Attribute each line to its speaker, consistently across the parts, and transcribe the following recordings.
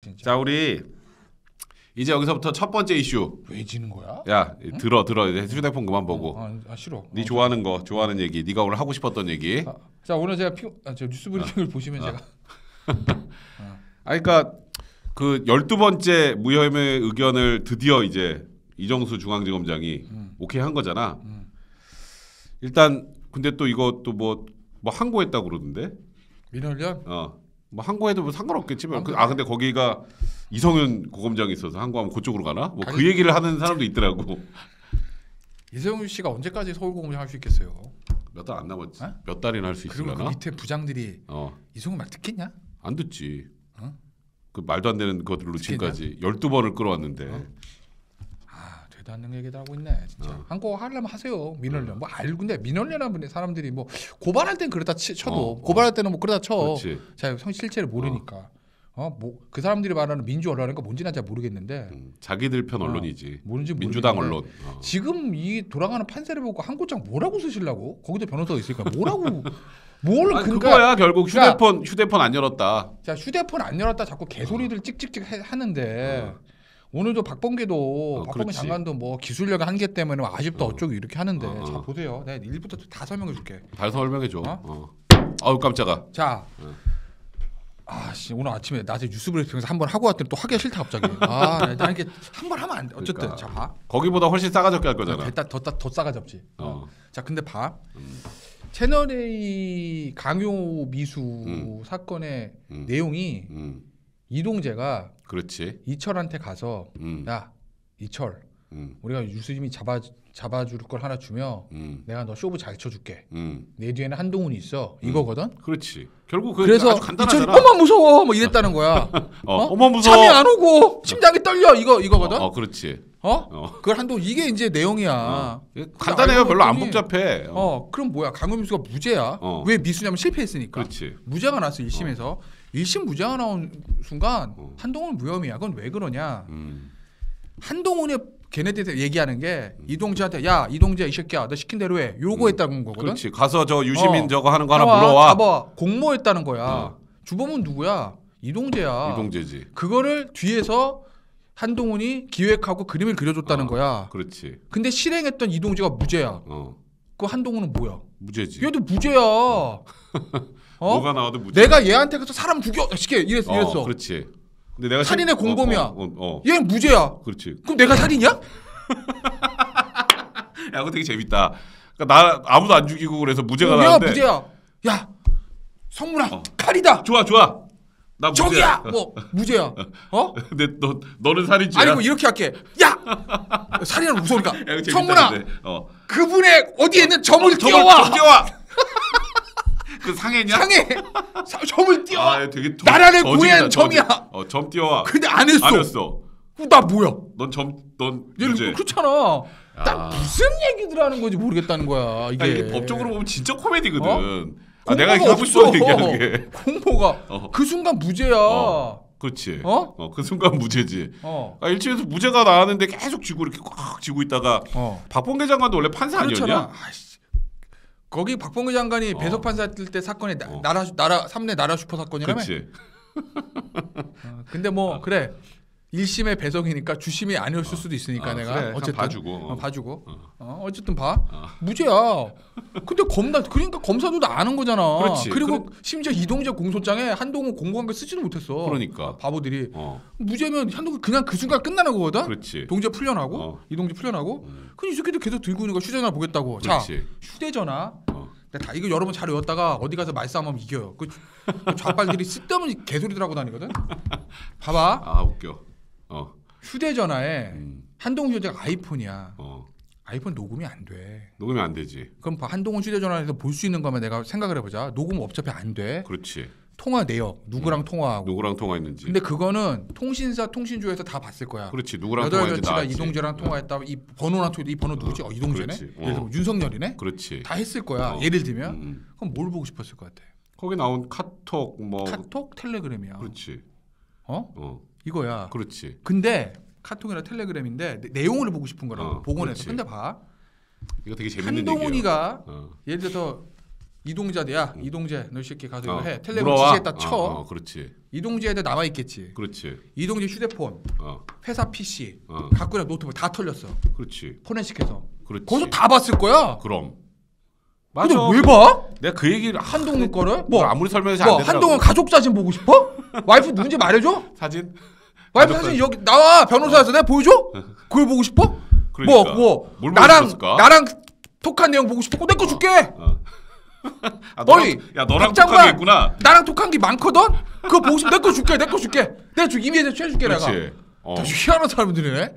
Speaker 1: 진짜.
Speaker 2: 자 우리 이제 여기서부터 첫 번째 이슈.
Speaker 1: 왜 지는 거야?
Speaker 2: 야 들어 들어 이제 휴대폰 그만 보고.
Speaker 1: 아, 아 싫어.
Speaker 2: 네
Speaker 1: 어,
Speaker 2: 좋아하는 거 좋아하는 얘기. 네가 오늘 하고 싶었던 얘기.
Speaker 1: 아, 자 오늘 제가 피, 아, 저 뉴스 브리핑을
Speaker 2: 어.
Speaker 1: 보시면 제가
Speaker 2: 아 그러니까 그 열두 번째 무혐의 의견을 드디어 이제 이정수 중앙지검장이
Speaker 1: 음.
Speaker 2: 오케이 한 거잖아.
Speaker 1: 음.
Speaker 2: 일단 근데 또 이거 또뭐 뭐 항고했다 고 그러던데.
Speaker 1: 민원련
Speaker 2: 어. 뭐 항고해도 뭐 상관없겠지 뭐.
Speaker 1: 안
Speaker 2: 그-. 아 근데 거기가 이성윤 고검장이 있어서 항고하면 그쪽으로 가나? 뭐 그 얘기를 하는 사람도 있더라고.
Speaker 1: 이세훈 씨가 언제까지 서울고검장 할 수 있겠어요?
Speaker 2: 몇 달 안 남았지.
Speaker 1: 어?
Speaker 2: 몇 달이나 할 수
Speaker 1: 그리고 그
Speaker 2: 있으려나?
Speaker 1: 밑에 부장들이
Speaker 2: 어.
Speaker 1: 이성훈 말 듣겠냐?
Speaker 2: 안 듣지.
Speaker 1: 어?
Speaker 2: 그 말도 안 되는 것들로
Speaker 1: 듣겠냐?
Speaker 2: 지금까지 12번을 끌어왔는데.
Speaker 1: 어? 아 되도 않는 얘기들 하고 있네 진짜
Speaker 2: 어.
Speaker 1: 한거 하려면 하세요 민원련 뭐 알고 근데 민원련한 분이 사람들이 뭐 고발할 땐 그러다 치, 쳐도
Speaker 2: 어, 어.
Speaker 1: 고발할 때는 뭐 그러다 쳐
Speaker 2: 그렇지.
Speaker 1: 자, 성 실체를 모르니까. 어, 뭐 그 사람들이 말하는 민주 언론인가 뭔지는 잘 모르겠는데
Speaker 2: 음, 자기들 편
Speaker 1: 어.
Speaker 2: 언론이지.
Speaker 1: 뭔지
Speaker 2: 민주당 언론. 어.
Speaker 1: 지금 이 돌아가는 판세를 보고 한 곳장 뭐라고 쓰시려고? 거기도 변호사가 있으니까 뭐라고? 뭘
Speaker 2: 아,
Speaker 1: 그러니까
Speaker 2: 그거야 결국
Speaker 1: 그러니까-
Speaker 2: 휴대폰 휴대폰 안 열었다.
Speaker 1: 자 휴대폰 안 열었다 자꾸 개소리들 찍찍찍 해- 하는데
Speaker 2: 어.
Speaker 1: 오늘도 박범계도
Speaker 2: 어,
Speaker 1: 박범계
Speaker 2: 그렇지.
Speaker 1: 장관도 뭐 기술력 한계 때문에 뭐 아쉽다
Speaker 2: 어.
Speaker 1: 어쩌고 이렇게 하는데
Speaker 2: 어, 어.
Speaker 1: 자 보세요 내가 1부터 다 설명해 줄게
Speaker 2: 다 설명해 줘.
Speaker 1: 어?
Speaker 2: 어? 아우 깜짝아.
Speaker 1: 자
Speaker 2: 어.
Speaker 1: 아씨 오늘 아침에 낮에 뉴스 브리핑에서 한 번 하고 왔더니 또 하기가 싫다 갑자기 아 나 이렇게 한 번 하면 안 돼 어쨌든
Speaker 2: 그러니까.
Speaker 1: 자 봐.
Speaker 2: 거기보다 훨씬 싸가지없게 할 거잖아.
Speaker 1: 일단 더, 더, 더 싸가지 없지
Speaker 2: 어.
Speaker 1: 자 근데 봐
Speaker 2: 음.
Speaker 1: 채널A 강요 미수
Speaker 2: 음.
Speaker 1: 사건의
Speaker 2: 음.
Speaker 1: 내용이
Speaker 2: 음.
Speaker 1: 이동재가
Speaker 2: 그렇지.
Speaker 1: 이철한테 가서
Speaker 2: 음.
Speaker 1: 야 이철
Speaker 2: 음.
Speaker 1: 우리가 유수님이 잡아 잡아줄 걸 하나 주며
Speaker 2: 음.
Speaker 1: 내가 너 쇼부 잘 쳐줄게
Speaker 2: 음.
Speaker 1: 내 뒤에는 한동훈이 있어 이거거든
Speaker 2: 그렇지. 결국 그
Speaker 1: 그래서 이철이. 어머 무서워 뭐 이랬다는 거야
Speaker 2: 어,
Speaker 1: 어?
Speaker 2: 어머 무서워.
Speaker 1: 잠이 안 오고 심장이 떨려 이거 이거거든
Speaker 2: 어, 어, 그렇지.
Speaker 1: 어?
Speaker 2: 어.
Speaker 1: 그걸 한동 이게 이제 내용이야
Speaker 2: 어. 간단해요.
Speaker 1: 알고
Speaker 2: 별로 안 복잡해. 어.
Speaker 1: 어 그럼 뭐야 강금수가 무죄야
Speaker 2: 어.
Speaker 1: 왜 미수냐면 실패했으니까
Speaker 2: 그렇지.
Speaker 1: 무죄가 나왔어 1심에서 1심 무죄가 나온 순간
Speaker 2: 어.
Speaker 1: 한동훈 무혐의야 그건 왜 그러냐
Speaker 2: 음.
Speaker 1: 한동훈이 걔네들한테 얘기하는 게 이동재한테 야 이동재 이 새끼야 너 시킨 대로 해 요거
Speaker 2: 음.
Speaker 1: 했다는 거거든
Speaker 2: 그렇지. 가서 저 유시민
Speaker 1: 어.
Speaker 2: 저거 하는 거 하나
Speaker 1: 잡아,
Speaker 2: 물어와.
Speaker 1: 잡아 공모했다는 거야
Speaker 2: 어.
Speaker 1: 주범은 누구야 이동재야
Speaker 2: 이동재지.
Speaker 1: 그거를 뒤에서 한동훈이 기획하고 그림을 그려줬다는
Speaker 2: 어.
Speaker 1: 거야
Speaker 2: 그렇지.
Speaker 1: 근데 실행했던 이동재가 무죄야
Speaker 2: 어.
Speaker 1: 그 한동훈은 뭐야
Speaker 2: 무죄지.
Speaker 1: 얘도 무죄야 어?
Speaker 2: 뭐가 나와도 무죄.
Speaker 1: 내가 얘한테 가서 사람 죽여 시켜 이랬어
Speaker 2: 어,
Speaker 1: 이랬어
Speaker 2: 그렇지. 근데 내가
Speaker 1: 살인의
Speaker 2: 실-
Speaker 1: 공범이야.
Speaker 2: 어, 어, 어,
Speaker 1: 얘 무죄야
Speaker 2: 그렇지.
Speaker 1: 그럼 내가 살인이야?
Speaker 2: 야, 그거 되게 재밌다. 그러니까 나 아무도 안 죽이고 그래서 무죄가
Speaker 1: 야
Speaker 2: 나는데.
Speaker 1: 무죄야 야 성문아
Speaker 2: 어.
Speaker 1: 칼이다
Speaker 2: 좋아, 좋아. 나 무죄야.
Speaker 1: 저기야 뭐 무죄야 어?
Speaker 2: 근데 너 너는 살인죄야.
Speaker 1: 아니고 이렇게 할게 야 살인은 무서우니까
Speaker 2: 야, 이거 재밌다,
Speaker 1: 성문아
Speaker 2: 근데. 어.
Speaker 1: 그분의 어디에 있는 점을
Speaker 2: 점을
Speaker 1: 띄워와
Speaker 2: 점 띄워와. 그 상해냐?
Speaker 1: 상해 사- 점을 띄워
Speaker 2: 아, 되게 도-
Speaker 1: 나라를
Speaker 2: 저질이다,
Speaker 1: 구해한
Speaker 2: 저질.
Speaker 1: 점이야.
Speaker 2: 어, 점 띄워와.
Speaker 1: 근데 안 했어
Speaker 2: 안 했어.
Speaker 1: 나 뭐야
Speaker 2: 넌 점,
Speaker 1: 넌얘
Speaker 2: 무죄.
Speaker 1: 그렇잖아
Speaker 2: 야.
Speaker 1: 나 무슨 얘기들 하는 건지 모르겠다는 거야 이게,
Speaker 2: 아, 이게 법적으로 보면 진짜 코미디거든.
Speaker 1: 어?
Speaker 2: 아, 내가 싶어
Speaker 1: 없어.
Speaker 2: 얘기하는 게.
Speaker 1: 공모가
Speaker 2: 어.
Speaker 1: 그 순간 무죄야
Speaker 2: 어. 그렇지.
Speaker 1: 어?
Speaker 2: 어, 그 순간 무죄지.
Speaker 1: 어.
Speaker 2: 아, 일치에서 무죄가 나왔는데 계속 지고 이렇게 꽉 지고 있다가
Speaker 1: 어.
Speaker 2: 박범계 장관도 원래 판사. 아니었냐?
Speaker 1: 아이씨. 거기 박봉규 장관이
Speaker 2: 어.
Speaker 1: 배석 판사 뜰때 사건이 나,
Speaker 2: 어.
Speaker 1: 나라 나라 삼내 나라 슈퍼 사건이라며.
Speaker 2: 그렇지.
Speaker 1: 어, 근데 뭐 그래. 1심의 배석이니까 주심이 아니었을 수도 있으니까
Speaker 2: 어,
Speaker 1: 내가
Speaker 2: 그래,
Speaker 1: 어쨌든
Speaker 2: 봐주고.
Speaker 1: 어, 봐주고
Speaker 2: 어.
Speaker 1: 어, 어쨌든 봐
Speaker 2: 어.
Speaker 1: 무죄야 근데 검나 그러니까 검사도 다 아는 거잖아
Speaker 2: 그렇지.
Speaker 1: 리고 심지어 이동재 공소장에 한동훈 공고한 걸 쓰지도 못했어
Speaker 2: 그러니까.
Speaker 1: 바보들이
Speaker 2: 어,
Speaker 1: 무죄면 한동훈 그냥 그 순간 끝나는 거거든
Speaker 2: 그렇지.
Speaker 1: 동재 풀려나고
Speaker 2: 어.
Speaker 1: 이동재 풀려나고
Speaker 2: 음,
Speaker 1: 그이 새끼들 계속 들고 있는 거 휴대전화 보겠다고 자
Speaker 2: 그렇지.
Speaker 1: 휴대전화
Speaker 2: 어.
Speaker 1: 근데 다 이거 여러분 잘 외웠다가 어디 가서 말싸움하면 이겨요. 그, 그 좌빨들이 쓸데없는 개소리들 하고 다니거든. 봐봐
Speaker 2: 아 웃겨. 어,
Speaker 1: 휴대전화에
Speaker 2: 음,
Speaker 1: 한동훈 휴대가 아이폰이야.
Speaker 2: 어,
Speaker 1: 아이폰 녹음이 안 돼.
Speaker 2: 녹으면 안 되지.
Speaker 1: 그럼 봐, 한동훈 휴대전화에서 볼 수 있는 거면 내가 생각을 해보자. 녹음 어차피 안 돼.
Speaker 2: 그렇지.
Speaker 1: 통화 내역 누구랑 통화하고.
Speaker 2: 누구랑 통화했는지.
Speaker 1: 근데 그거는 통신사 통신주에서 다 봤을 거야.
Speaker 2: 그렇지. 누구랑
Speaker 1: 여덟 며칠간
Speaker 2: 나왔지.
Speaker 1: 이동재랑 통화했다. 이 번호랑 통이 번호 누구지? 어, 이동재네.
Speaker 2: 그렇지.
Speaker 1: 예를 들면
Speaker 2: 어.
Speaker 1: 윤석열이네.
Speaker 2: 그렇지.
Speaker 1: 다 했을 거야.
Speaker 2: 어.
Speaker 1: 예를 들면
Speaker 2: 음,
Speaker 1: 그럼 뭘 보고 싶었을 것 같아?
Speaker 2: 거기 나온 카톡 뭐
Speaker 1: 카톡, 텔레그램이야.
Speaker 2: 그렇지.
Speaker 1: 어?
Speaker 2: 어,
Speaker 1: 이거야.
Speaker 2: 그렇지.
Speaker 1: 근데 카톡이나 텔레그램인데 내- 내용을 보고 싶은 거라고
Speaker 2: 어,
Speaker 1: 복원해서.
Speaker 2: 그렇지.
Speaker 1: 근데 봐
Speaker 2: 이거 되게 재밌는.
Speaker 1: 한동훈이가
Speaker 2: 어,
Speaker 1: 예를 들어서 이동자대야 이동재 너이 새끼 가서
Speaker 2: 어,
Speaker 1: 해 텔레비
Speaker 2: 물어와.
Speaker 1: 지시에다 쳐
Speaker 2: 어, 어, 그렇지.
Speaker 1: 이동재한테 남아 있겠지
Speaker 2: 그렇지.
Speaker 1: 이동재 휴대폰
Speaker 2: 어,
Speaker 1: 회사 PC
Speaker 2: 어,
Speaker 1: 갖고 있는 노트북 다 털렸어
Speaker 2: 그렇지.
Speaker 1: 포렌식해서
Speaker 2: 그렇지.
Speaker 1: 거기서 다 봤을 거야
Speaker 2: 그럼.
Speaker 1: 근데
Speaker 2: 맞아.
Speaker 1: 왜 봐?
Speaker 2: 내가 그 얘기를
Speaker 1: 한동훈 거를
Speaker 2: 뭐
Speaker 1: 뭐,
Speaker 2: 아무리 설명해서
Speaker 1: 안뭐
Speaker 2: 되더라고.
Speaker 1: 한동훈 가족 사진 보고 싶어? 와이프 누군지 말해줘?
Speaker 2: 사진?
Speaker 1: 와이프 사진 여기 나와 변호사에서 내가 보여줘? 그걸 보고 싶어?
Speaker 2: 그러니까. 뭐뭐뭘
Speaker 1: 나랑
Speaker 2: 보여줬을까?
Speaker 1: 나랑 톡한 내용 보고 싶어? 내거 줄게.
Speaker 2: 어. 아,
Speaker 1: 어이,
Speaker 2: 너랑, 야 너랑
Speaker 1: 박장관!
Speaker 2: 똑같게 있구나.
Speaker 1: 나랑 톡한 게 많거든. 그거 보고 싶어? 내거 줄게. 내 거 줄게. 내가 줄 이미지 취해줄게 내가.
Speaker 2: 어.
Speaker 1: 다 희한한 사람들이네.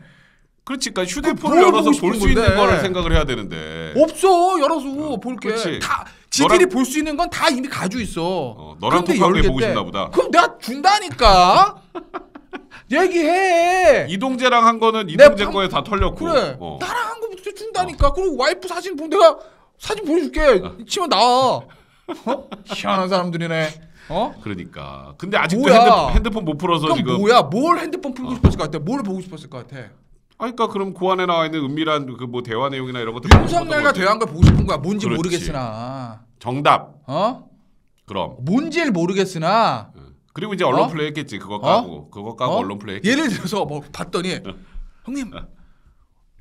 Speaker 2: 그렇지. 그러니까 휴대폰을
Speaker 1: 뭘
Speaker 2: 열어서 볼 수 있는. 거를 생각을 해야 되는데.
Speaker 1: 없어 열어서 볼게.
Speaker 2: 그렇지.
Speaker 1: 다 지들이
Speaker 2: 너랑-
Speaker 1: 볼수 있는 건 다 이미 가지고 있어.
Speaker 2: 어, 너랑 톡한 게
Speaker 1: 열겠대.
Speaker 2: 보고 싶나 보다.
Speaker 1: 그럼 내가 준다니까. 얘기해.
Speaker 2: 이동재랑 한 거는
Speaker 1: 내
Speaker 2: 이동재
Speaker 1: 방-
Speaker 2: 거에 다 털렸고.
Speaker 1: 그래.
Speaker 2: 어.
Speaker 1: 나랑 한 거부터 준다니까. 그리고 와이프 사진 보면 내가 사진 보여줄게. 치면 나와. 어? 희한한 사람들이네. 어?
Speaker 2: 그러니까. 근데 아직도
Speaker 1: 뭐야?
Speaker 2: 핸드폰, 핸드폰 못 풀어서 지금.
Speaker 1: 뭐야? 뭘 핸드폰 풀고 싶었을 것 같아? 뭘 보고 싶었을 것 같아?
Speaker 2: 아, 그러니까 그럼 그 안에 나와 있는 은밀한 그 뭐 대화 내용이나 이런 것들.
Speaker 1: 윤석열과 대화한 걸 보고 싶은 거야. 뭔지
Speaker 2: 그렇지.
Speaker 1: 모르겠으나.
Speaker 2: 정답.
Speaker 1: 어?
Speaker 2: 그럼.
Speaker 1: 뭔지를 모르겠으나.
Speaker 2: 그리고 이제 언론
Speaker 1: 어?
Speaker 2: 플레이 했겠지. 그거 까고. 그거 까고
Speaker 1: 어?
Speaker 2: 언론 플레이 했겠지.
Speaker 1: 예를 들어서 뭐 봤더니 형님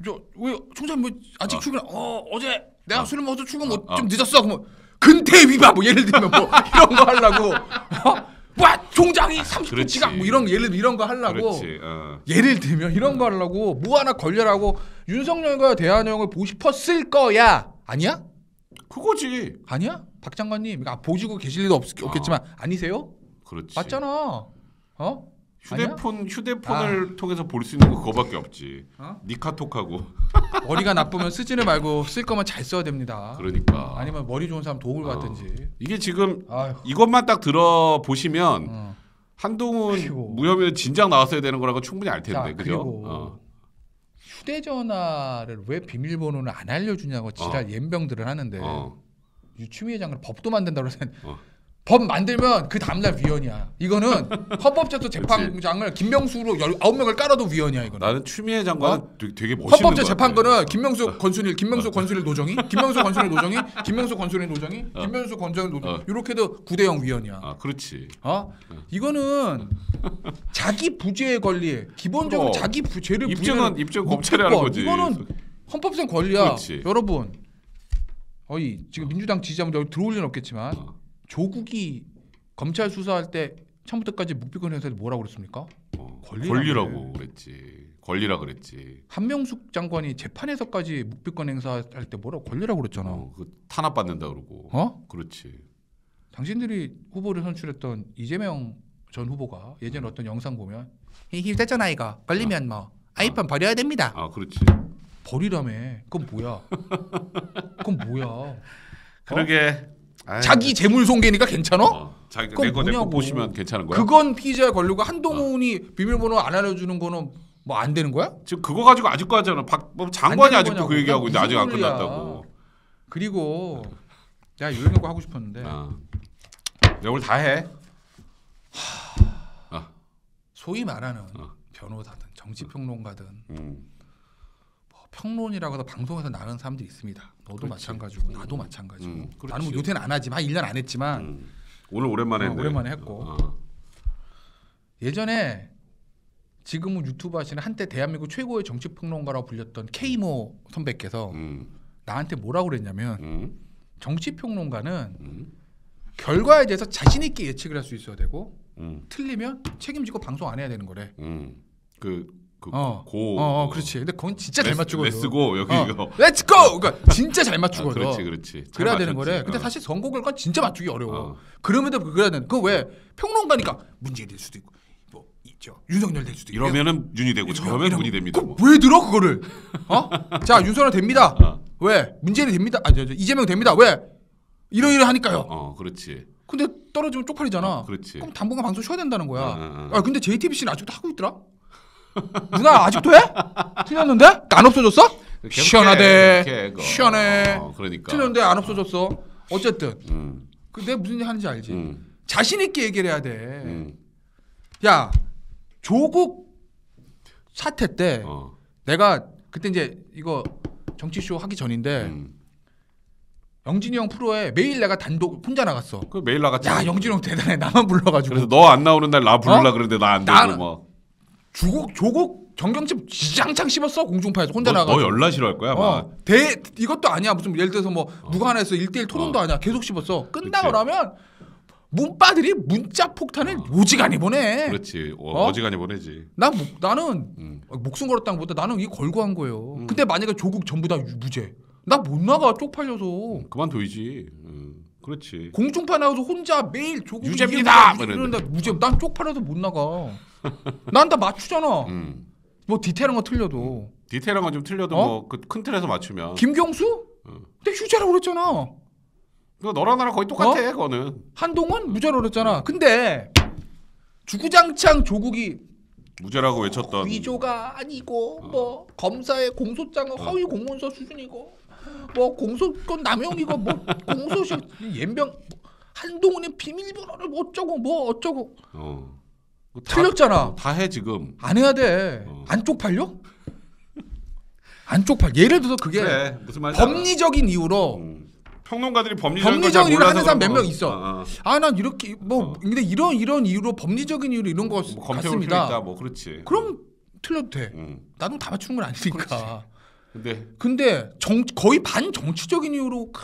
Speaker 1: 저왜 총장 뭐 아직 출근 어 어제 내가
Speaker 2: 어.
Speaker 1: 술을 먹어서 출근 뭐
Speaker 2: 어, 어.
Speaker 1: 좀 늦었어 그러면 근태 위반 뭐 예를 들면 뭐 이런 거 하려고 어? 와 총장이 30분
Speaker 2: 그렇지.
Speaker 1: 지각 뭐 이런 예를 이런 거 하려고.
Speaker 2: 어.
Speaker 1: 예를 들면 이런 거 하려고 뭐 하나 걸려라고 윤석열과 내용을 보고 싶었을 거야 아니야
Speaker 2: 그거지.
Speaker 1: 아니야 박 장관님 아, 보시고 계실 리도 없, 없겠지만 아니세요
Speaker 2: 그렇지.
Speaker 1: 맞잖아 어
Speaker 2: 휴대폰 휴대폰을 통해서 볼 수 있는 거 그거밖에 없지.
Speaker 1: 어?
Speaker 2: 니 카톡하고.
Speaker 1: 머리가 나쁘면 쓰지를 말고 쓸 거면 잘 써야 됩니다.
Speaker 2: 그러니까.
Speaker 1: 아니면 머리 좋은 사람 도움을
Speaker 2: 어.
Speaker 1: 받든지.
Speaker 2: 이게 지금
Speaker 1: 아휴.
Speaker 2: 이것만 딱 들어 보시면
Speaker 1: 어.
Speaker 2: 한동훈 무혐의 진작 나왔어야 되는 거라고 충분히 알 텐데.
Speaker 1: 자,
Speaker 2: 그죠? 어.
Speaker 1: 휴대전화를 왜 비밀번호를 안 알려주냐고 지랄 옌병들을 하는데
Speaker 2: 어.
Speaker 1: 유추미애 장관 법도 만든다고 해서
Speaker 2: 어.
Speaker 1: 법 만들면 그 다음날 위헌이야. 이거는 헌법재판소 재판장을 김명수로 열- 아홉 명을 깔아도 위헌이야 이거는.
Speaker 2: 나는 추미애 장관은
Speaker 1: 어?
Speaker 2: 되게, 되게 멋있는
Speaker 1: 헌법재
Speaker 2: 것
Speaker 1: 재판관은
Speaker 2: 같아.
Speaker 1: 김명수 권순일, 김명수 권순일 노정이, 김명수 권순일 노정이, 김명수 권순일 노정이,
Speaker 2: 어.
Speaker 1: 김명수 권순일 노정
Speaker 2: 어.
Speaker 1: 이렇게도 9대0 위헌이야.
Speaker 2: 아, 그렇지.
Speaker 1: 어? 이거는 자기 부재의 권리, 기본적으로
Speaker 2: 그럼.
Speaker 1: 자기 부, 죄를
Speaker 2: 입증은 입증 검찰이 하는. 거지.
Speaker 1: 이거는 헌법상 권리야.
Speaker 2: 그렇지.
Speaker 1: 여러분, 어이 지금 민주당 지지자분들 들어올 리는 없겠지만
Speaker 2: 어.
Speaker 1: 조국이 검찰 수사할 때 처음부터까지 묵비권 행사에 뭐라고 그랬습니까?
Speaker 2: 어.
Speaker 1: 권리라고
Speaker 2: 권리라 고 그랬지. 권리라 그랬지.
Speaker 1: 한명숙 장관이 재판에서까지 묵비권 행사할 때 뭐라고 권리라고 그랬잖아.
Speaker 2: 어, 그 탄압 받는다 그러고.
Speaker 1: 어?
Speaker 2: 그렇지.
Speaker 1: 당신들이 후보를 선출했던 이재명 전 후보가 예전 어떤 영상 보면 힘 세잖아 이거 걸리면 뭐 아이폰 버려야 됩니다.
Speaker 2: 아, 그렇지.
Speaker 1: 버리라며. 그건 뭐야? 그건 뭐야?
Speaker 2: 그러게. 아이,
Speaker 1: 자기 재물 손괴니까 괜찮아?
Speaker 2: 어, 자기 내거 내거. 보시면 괜찮은 거야?
Speaker 1: 그건 피의자에 걸리고 한동훈이 비밀번호 안 알려주는 거는 뭐 안 되는 거야?
Speaker 2: 지금 그거 가지고 아직도 하잖아. 박 뭐 장관이 아직도 그
Speaker 1: 거냐고.
Speaker 2: 얘기하고 있는데 아직 안. 끝났다고.
Speaker 1: 그리고 내가 거 하고 싶었는데
Speaker 2: 아. 내가 오늘 다 해.
Speaker 1: 소위 말하는
Speaker 2: 어.
Speaker 1: 변호사든 정치평론가든
Speaker 2: 음.
Speaker 1: 뭐 평론이라고 해서 방송에서 나가는 사람들이 있습니다. 너도
Speaker 2: 그렇지.
Speaker 1: 마찬가지고 나도 마찬가지고
Speaker 2: 음.
Speaker 1: 나는 뭐 요새는 안 하지만 한 1년 안 했지만
Speaker 2: 음. 오늘 오랜만에
Speaker 1: 어. 오랜만에 했고.
Speaker 2: 어.
Speaker 1: 예전에 지금은 유튜브 하시는 한때 대한민국 최고의 정치 평론가라고 불렸던 케이모 선배께서
Speaker 2: 음.
Speaker 1: 나한테 뭐라고 그랬냐면
Speaker 2: 음.
Speaker 1: 정치 평론가는
Speaker 2: 음.
Speaker 1: 결과에 대해서 자신 있게 예측을 할 수 있어야 되고
Speaker 2: 음.
Speaker 1: 틀리면 책임지고 방송 안 해야 되는 거래.
Speaker 2: 음. 그, 그
Speaker 1: 어,
Speaker 2: 고.
Speaker 1: 어, 어, 그렇지. 근데 그건 진짜 잘 맞추거든.
Speaker 2: 레스고 여기
Speaker 1: 어,
Speaker 2: 이거.
Speaker 1: Let's go! 그러니까 진짜 잘
Speaker 2: 아,
Speaker 1: 맞추거든.
Speaker 2: 그렇지, 그렇지. 잘
Speaker 1: 그래야 되는
Speaker 2: 맞췄지.
Speaker 1: 거래. 근데
Speaker 2: 어.
Speaker 1: 사실 선거 결과 진짜 맞추기 어려워.
Speaker 2: 어.
Speaker 1: 그럼에도 그래야 되는. 그왜 평론가니까 문재인 될 수도 있고 뭐 있죠. 윤석열 될 수도 있고.
Speaker 2: 이러면은 윤이 되고 저러면 문이 됩니다. 뭐.
Speaker 1: 그왜 들어 그거를? 어? 자 윤석열 됩니다.
Speaker 2: 어.
Speaker 1: 왜? 문재인이 됩니다. 아, 저, 저, 이재명 됩니다. 왜? 이러이러 하니까요.
Speaker 2: 어, 그렇지.
Speaker 1: 근데 떨어지면 쪽팔리잖아.
Speaker 2: 어, 그렇지.
Speaker 1: 그럼 당분간 방송 쉬어야 된다는 거야.
Speaker 2: 어, 어, 어.
Speaker 1: 아 근데 JTBC는 아직도 하고 있더라. 누나 아직도 해? 틀렸는데? 안 없어졌어? 시원하대. 시원해.
Speaker 2: 어, 그러니까.
Speaker 1: 틀렸는데 안 없어졌어. 어쨌든
Speaker 2: 음.
Speaker 1: 그 내가 무슨 일 하는지 알지.
Speaker 2: 음.
Speaker 1: 자신 있게 얘기를 해야 돼.
Speaker 2: 음.
Speaker 1: 야 조국 사태 때
Speaker 2: 어.
Speaker 1: 내가 그때 이제 이거 정치쇼 하기 전인데
Speaker 2: 음.
Speaker 1: 영진이 형 프로에 매일 내가 단독 혼자 나갔어.
Speaker 2: 그 매일 나갔지.
Speaker 1: 야 영진이 형 대단해. 나만 불러가지고
Speaker 2: 그래서 너 안 나오는 날나 부르려
Speaker 1: 어?
Speaker 2: 그러는데 나 안 되고 뭐.
Speaker 1: 주곡 조곡 정경집 지장창 씹었어 공중파에서 혼자
Speaker 2: 너,
Speaker 1: 나가지고.
Speaker 2: 너 열나 싫어할 거야.
Speaker 1: 어, 대 이것도 아니야 무슨 예를 들어서 뭐 누가 하나 해서 1대1 토론도
Speaker 2: 어.
Speaker 1: 아니야 계속 씹었어 끝나고. 나면 문바들이 문자 폭탄을 오지간히 보내
Speaker 2: 그렇지. 어,
Speaker 1: 어?
Speaker 2: 어지간히 보내지.
Speaker 1: 난 목- 나는
Speaker 2: 음.
Speaker 1: 목숨 걸었다는 것보다 나는 이 걸고 한 거예요 근데 만약에 조국 전부 다 유- 무죄 나 못 나가 쪽팔려서
Speaker 2: 그만둬야지. 음. 그렇지.
Speaker 1: 공중파 나가서 혼자 매일 조국
Speaker 2: 유죄입니다!
Speaker 1: 이러는데 무죄 난 쪽팔려서 못 나가 난 다 맞추잖아
Speaker 2: 음.
Speaker 1: 뭐 디테일한 거 틀려도
Speaker 2: 디테일한 건 좀 틀려도
Speaker 1: 어?
Speaker 2: 뭐그 큰 틀에서 맞추면.
Speaker 1: 김경수?
Speaker 2: 어.
Speaker 1: 근데 휴재라고 그랬잖아
Speaker 2: 그거 너랑 나랑 거의 똑같아.
Speaker 1: 어?
Speaker 2: 그거는.
Speaker 1: 한동훈 무죄로 그랬잖아. 근데 주구장창 조국이
Speaker 2: 무죄라고 외쳤던.
Speaker 1: 위조가 아니고 뭐 검사의 공소장은 허위 공문서 수준이고 뭐 공소권 남용이고 뭐 공소시 연병 한동훈의 비밀번호를 뭐 어쩌고 뭐 어쩌고
Speaker 2: 어. 다-
Speaker 1: 틀렸잖아.
Speaker 2: 다 해 지금.
Speaker 1: 안 해야 돼.
Speaker 2: 어.
Speaker 1: 안 쪽팔려? 안 쪽팔. 예를 들어서 그게
Speaker 2: 그래. 무슨 말인지 알아.
Speaker 1: 법리적인 이유로
Speaker 2: 음. 평론가들이 법리적인
Speaker 1: 법리적인 이유로 하는 사람 몇
Speaker 2: 거.
Speaker 1: 명 있어.
Speaker 2: 어, 어.
Speaker 1: 아난 이렇게 뭐
Speaker 2: 어.
Speaker 1: 근데 이런 이런 이유로 법리적인 이유로 이런 거
Speaker 2: 뭐
Speaker 1: 같습니다.
Speaker 2: 있다. 뭐 그렇지.
Speaker 1: 그럼 틀려도 돼.
Speaker 2: 음.
Speaker 1: 나도 다 맞추는 건 아니니까.
Speaker 2: 근데
Speaker 1: 근데 정 거의 반 정치적인 이유로 크,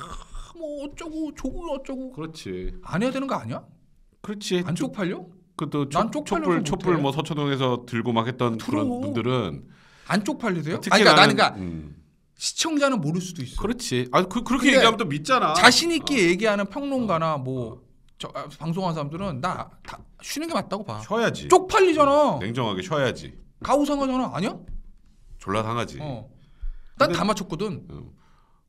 Speaker 1: 뭐 어쩌고 조국 어쩌고
Speaker 2: 그렇지.
Speaker 1: 안 해야 되는 거 아니야?
Speaker 2: 그렇지.
Speaker 1: 안 쪽팔려?
Speaker 2: 그또 촛불. 촛불 뭐 서초동에서 들고 막 했던 그런
Speaker 1: 들어.
Speaker 2: 분들은
Speaker 1: 안 쪽팔리세요?
Speaker 2: 특히
Speaker 1: 아니, 그러니까 나는 그러니까
Speaker 2: 음.
Speaker 1: 시청자는 모를 수도 있어.
Speaker 2: 그렇지. 아 그, 그렇게 얘기하면 또 믿잖아.
Speaker 1: 자신 있게
Speaker 2: 어.
Speaker 1: 얘기하는 평론가나 뭐 저, 아, 방송하는 사람들은 나 다 쉬는 게 맞다고 봐.
Speaker 2: 쉬어야지.
Speaker 1: 쪽팔리잖아.
Speaker 2: 냉정하게 쉬어야지.
Speaker 1: 가오상하잖아. 아니야?
Speaker 2: 졸라 상하지.
Speaker 1: 어. 난 다 맞췄거든.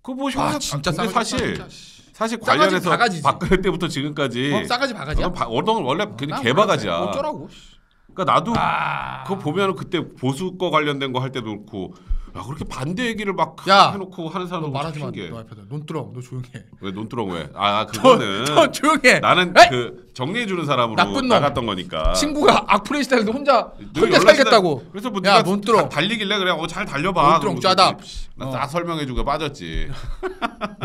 Speaker 2: 그뭐
Speaker 1: 아
Speaker 2: 형사
Speaker 1: 진짜
Speaker 2: 근데 사실
Speaker 1: 진짜, 씨.
Speaker 2: 사실 관련해서
Speaker 1: 바가지지.
Speaker 2: 박근혜 때부터 지금까지
Speaker 1: 어? 싸가지 바가지야?
Speaker 2: 어떤 원래 그냥
Speaker 1: 난
Speaker 2: 개바가지야.
Speaker 1: 어쩌라고. 씨.
Speaker 2: 그러니까 나도
Speaker 1: 아.
Speaker 2: 그거 보면 그때 보수 거 관련된 거 할 때도 그렇고 야 그렇게 반대 얘기를 막
Speaker 1: 야,
Speaker 2: 해놓고 하는
Speaker 1: 너
Speaker 2: 사람도
Speaker 1: 말하지 마. 너눈 뚫어. 너 조용해.
Speaker 2: 왜 논두렁 왜? 아 그거는
Speaker 1: 너 조용해.
Speaker 2: 나는
Speaker 1: 에이!
Speaker 2: 그 정리해 주는 사람으로
Speaker 1: 나쁜 놈.
Speaker 2: 나갔던 거니까.
Speaker 1: 친구가 악플레이 스타일도 혼자
Speaker 2: 늘
Speaker 1: 혼자 살겠다고.
Speaker 2: 다- 그래서 뭐
Speaker 1: 야.
Speaker 2: 다- 달리길래 그래 어잘 달려봐. 그러고
Speaker 1: 짜다.
Speaker 2: 그랬지.
Speaker 1: 어.
Speaker 2: 나다 설명해 주고 빠졌지.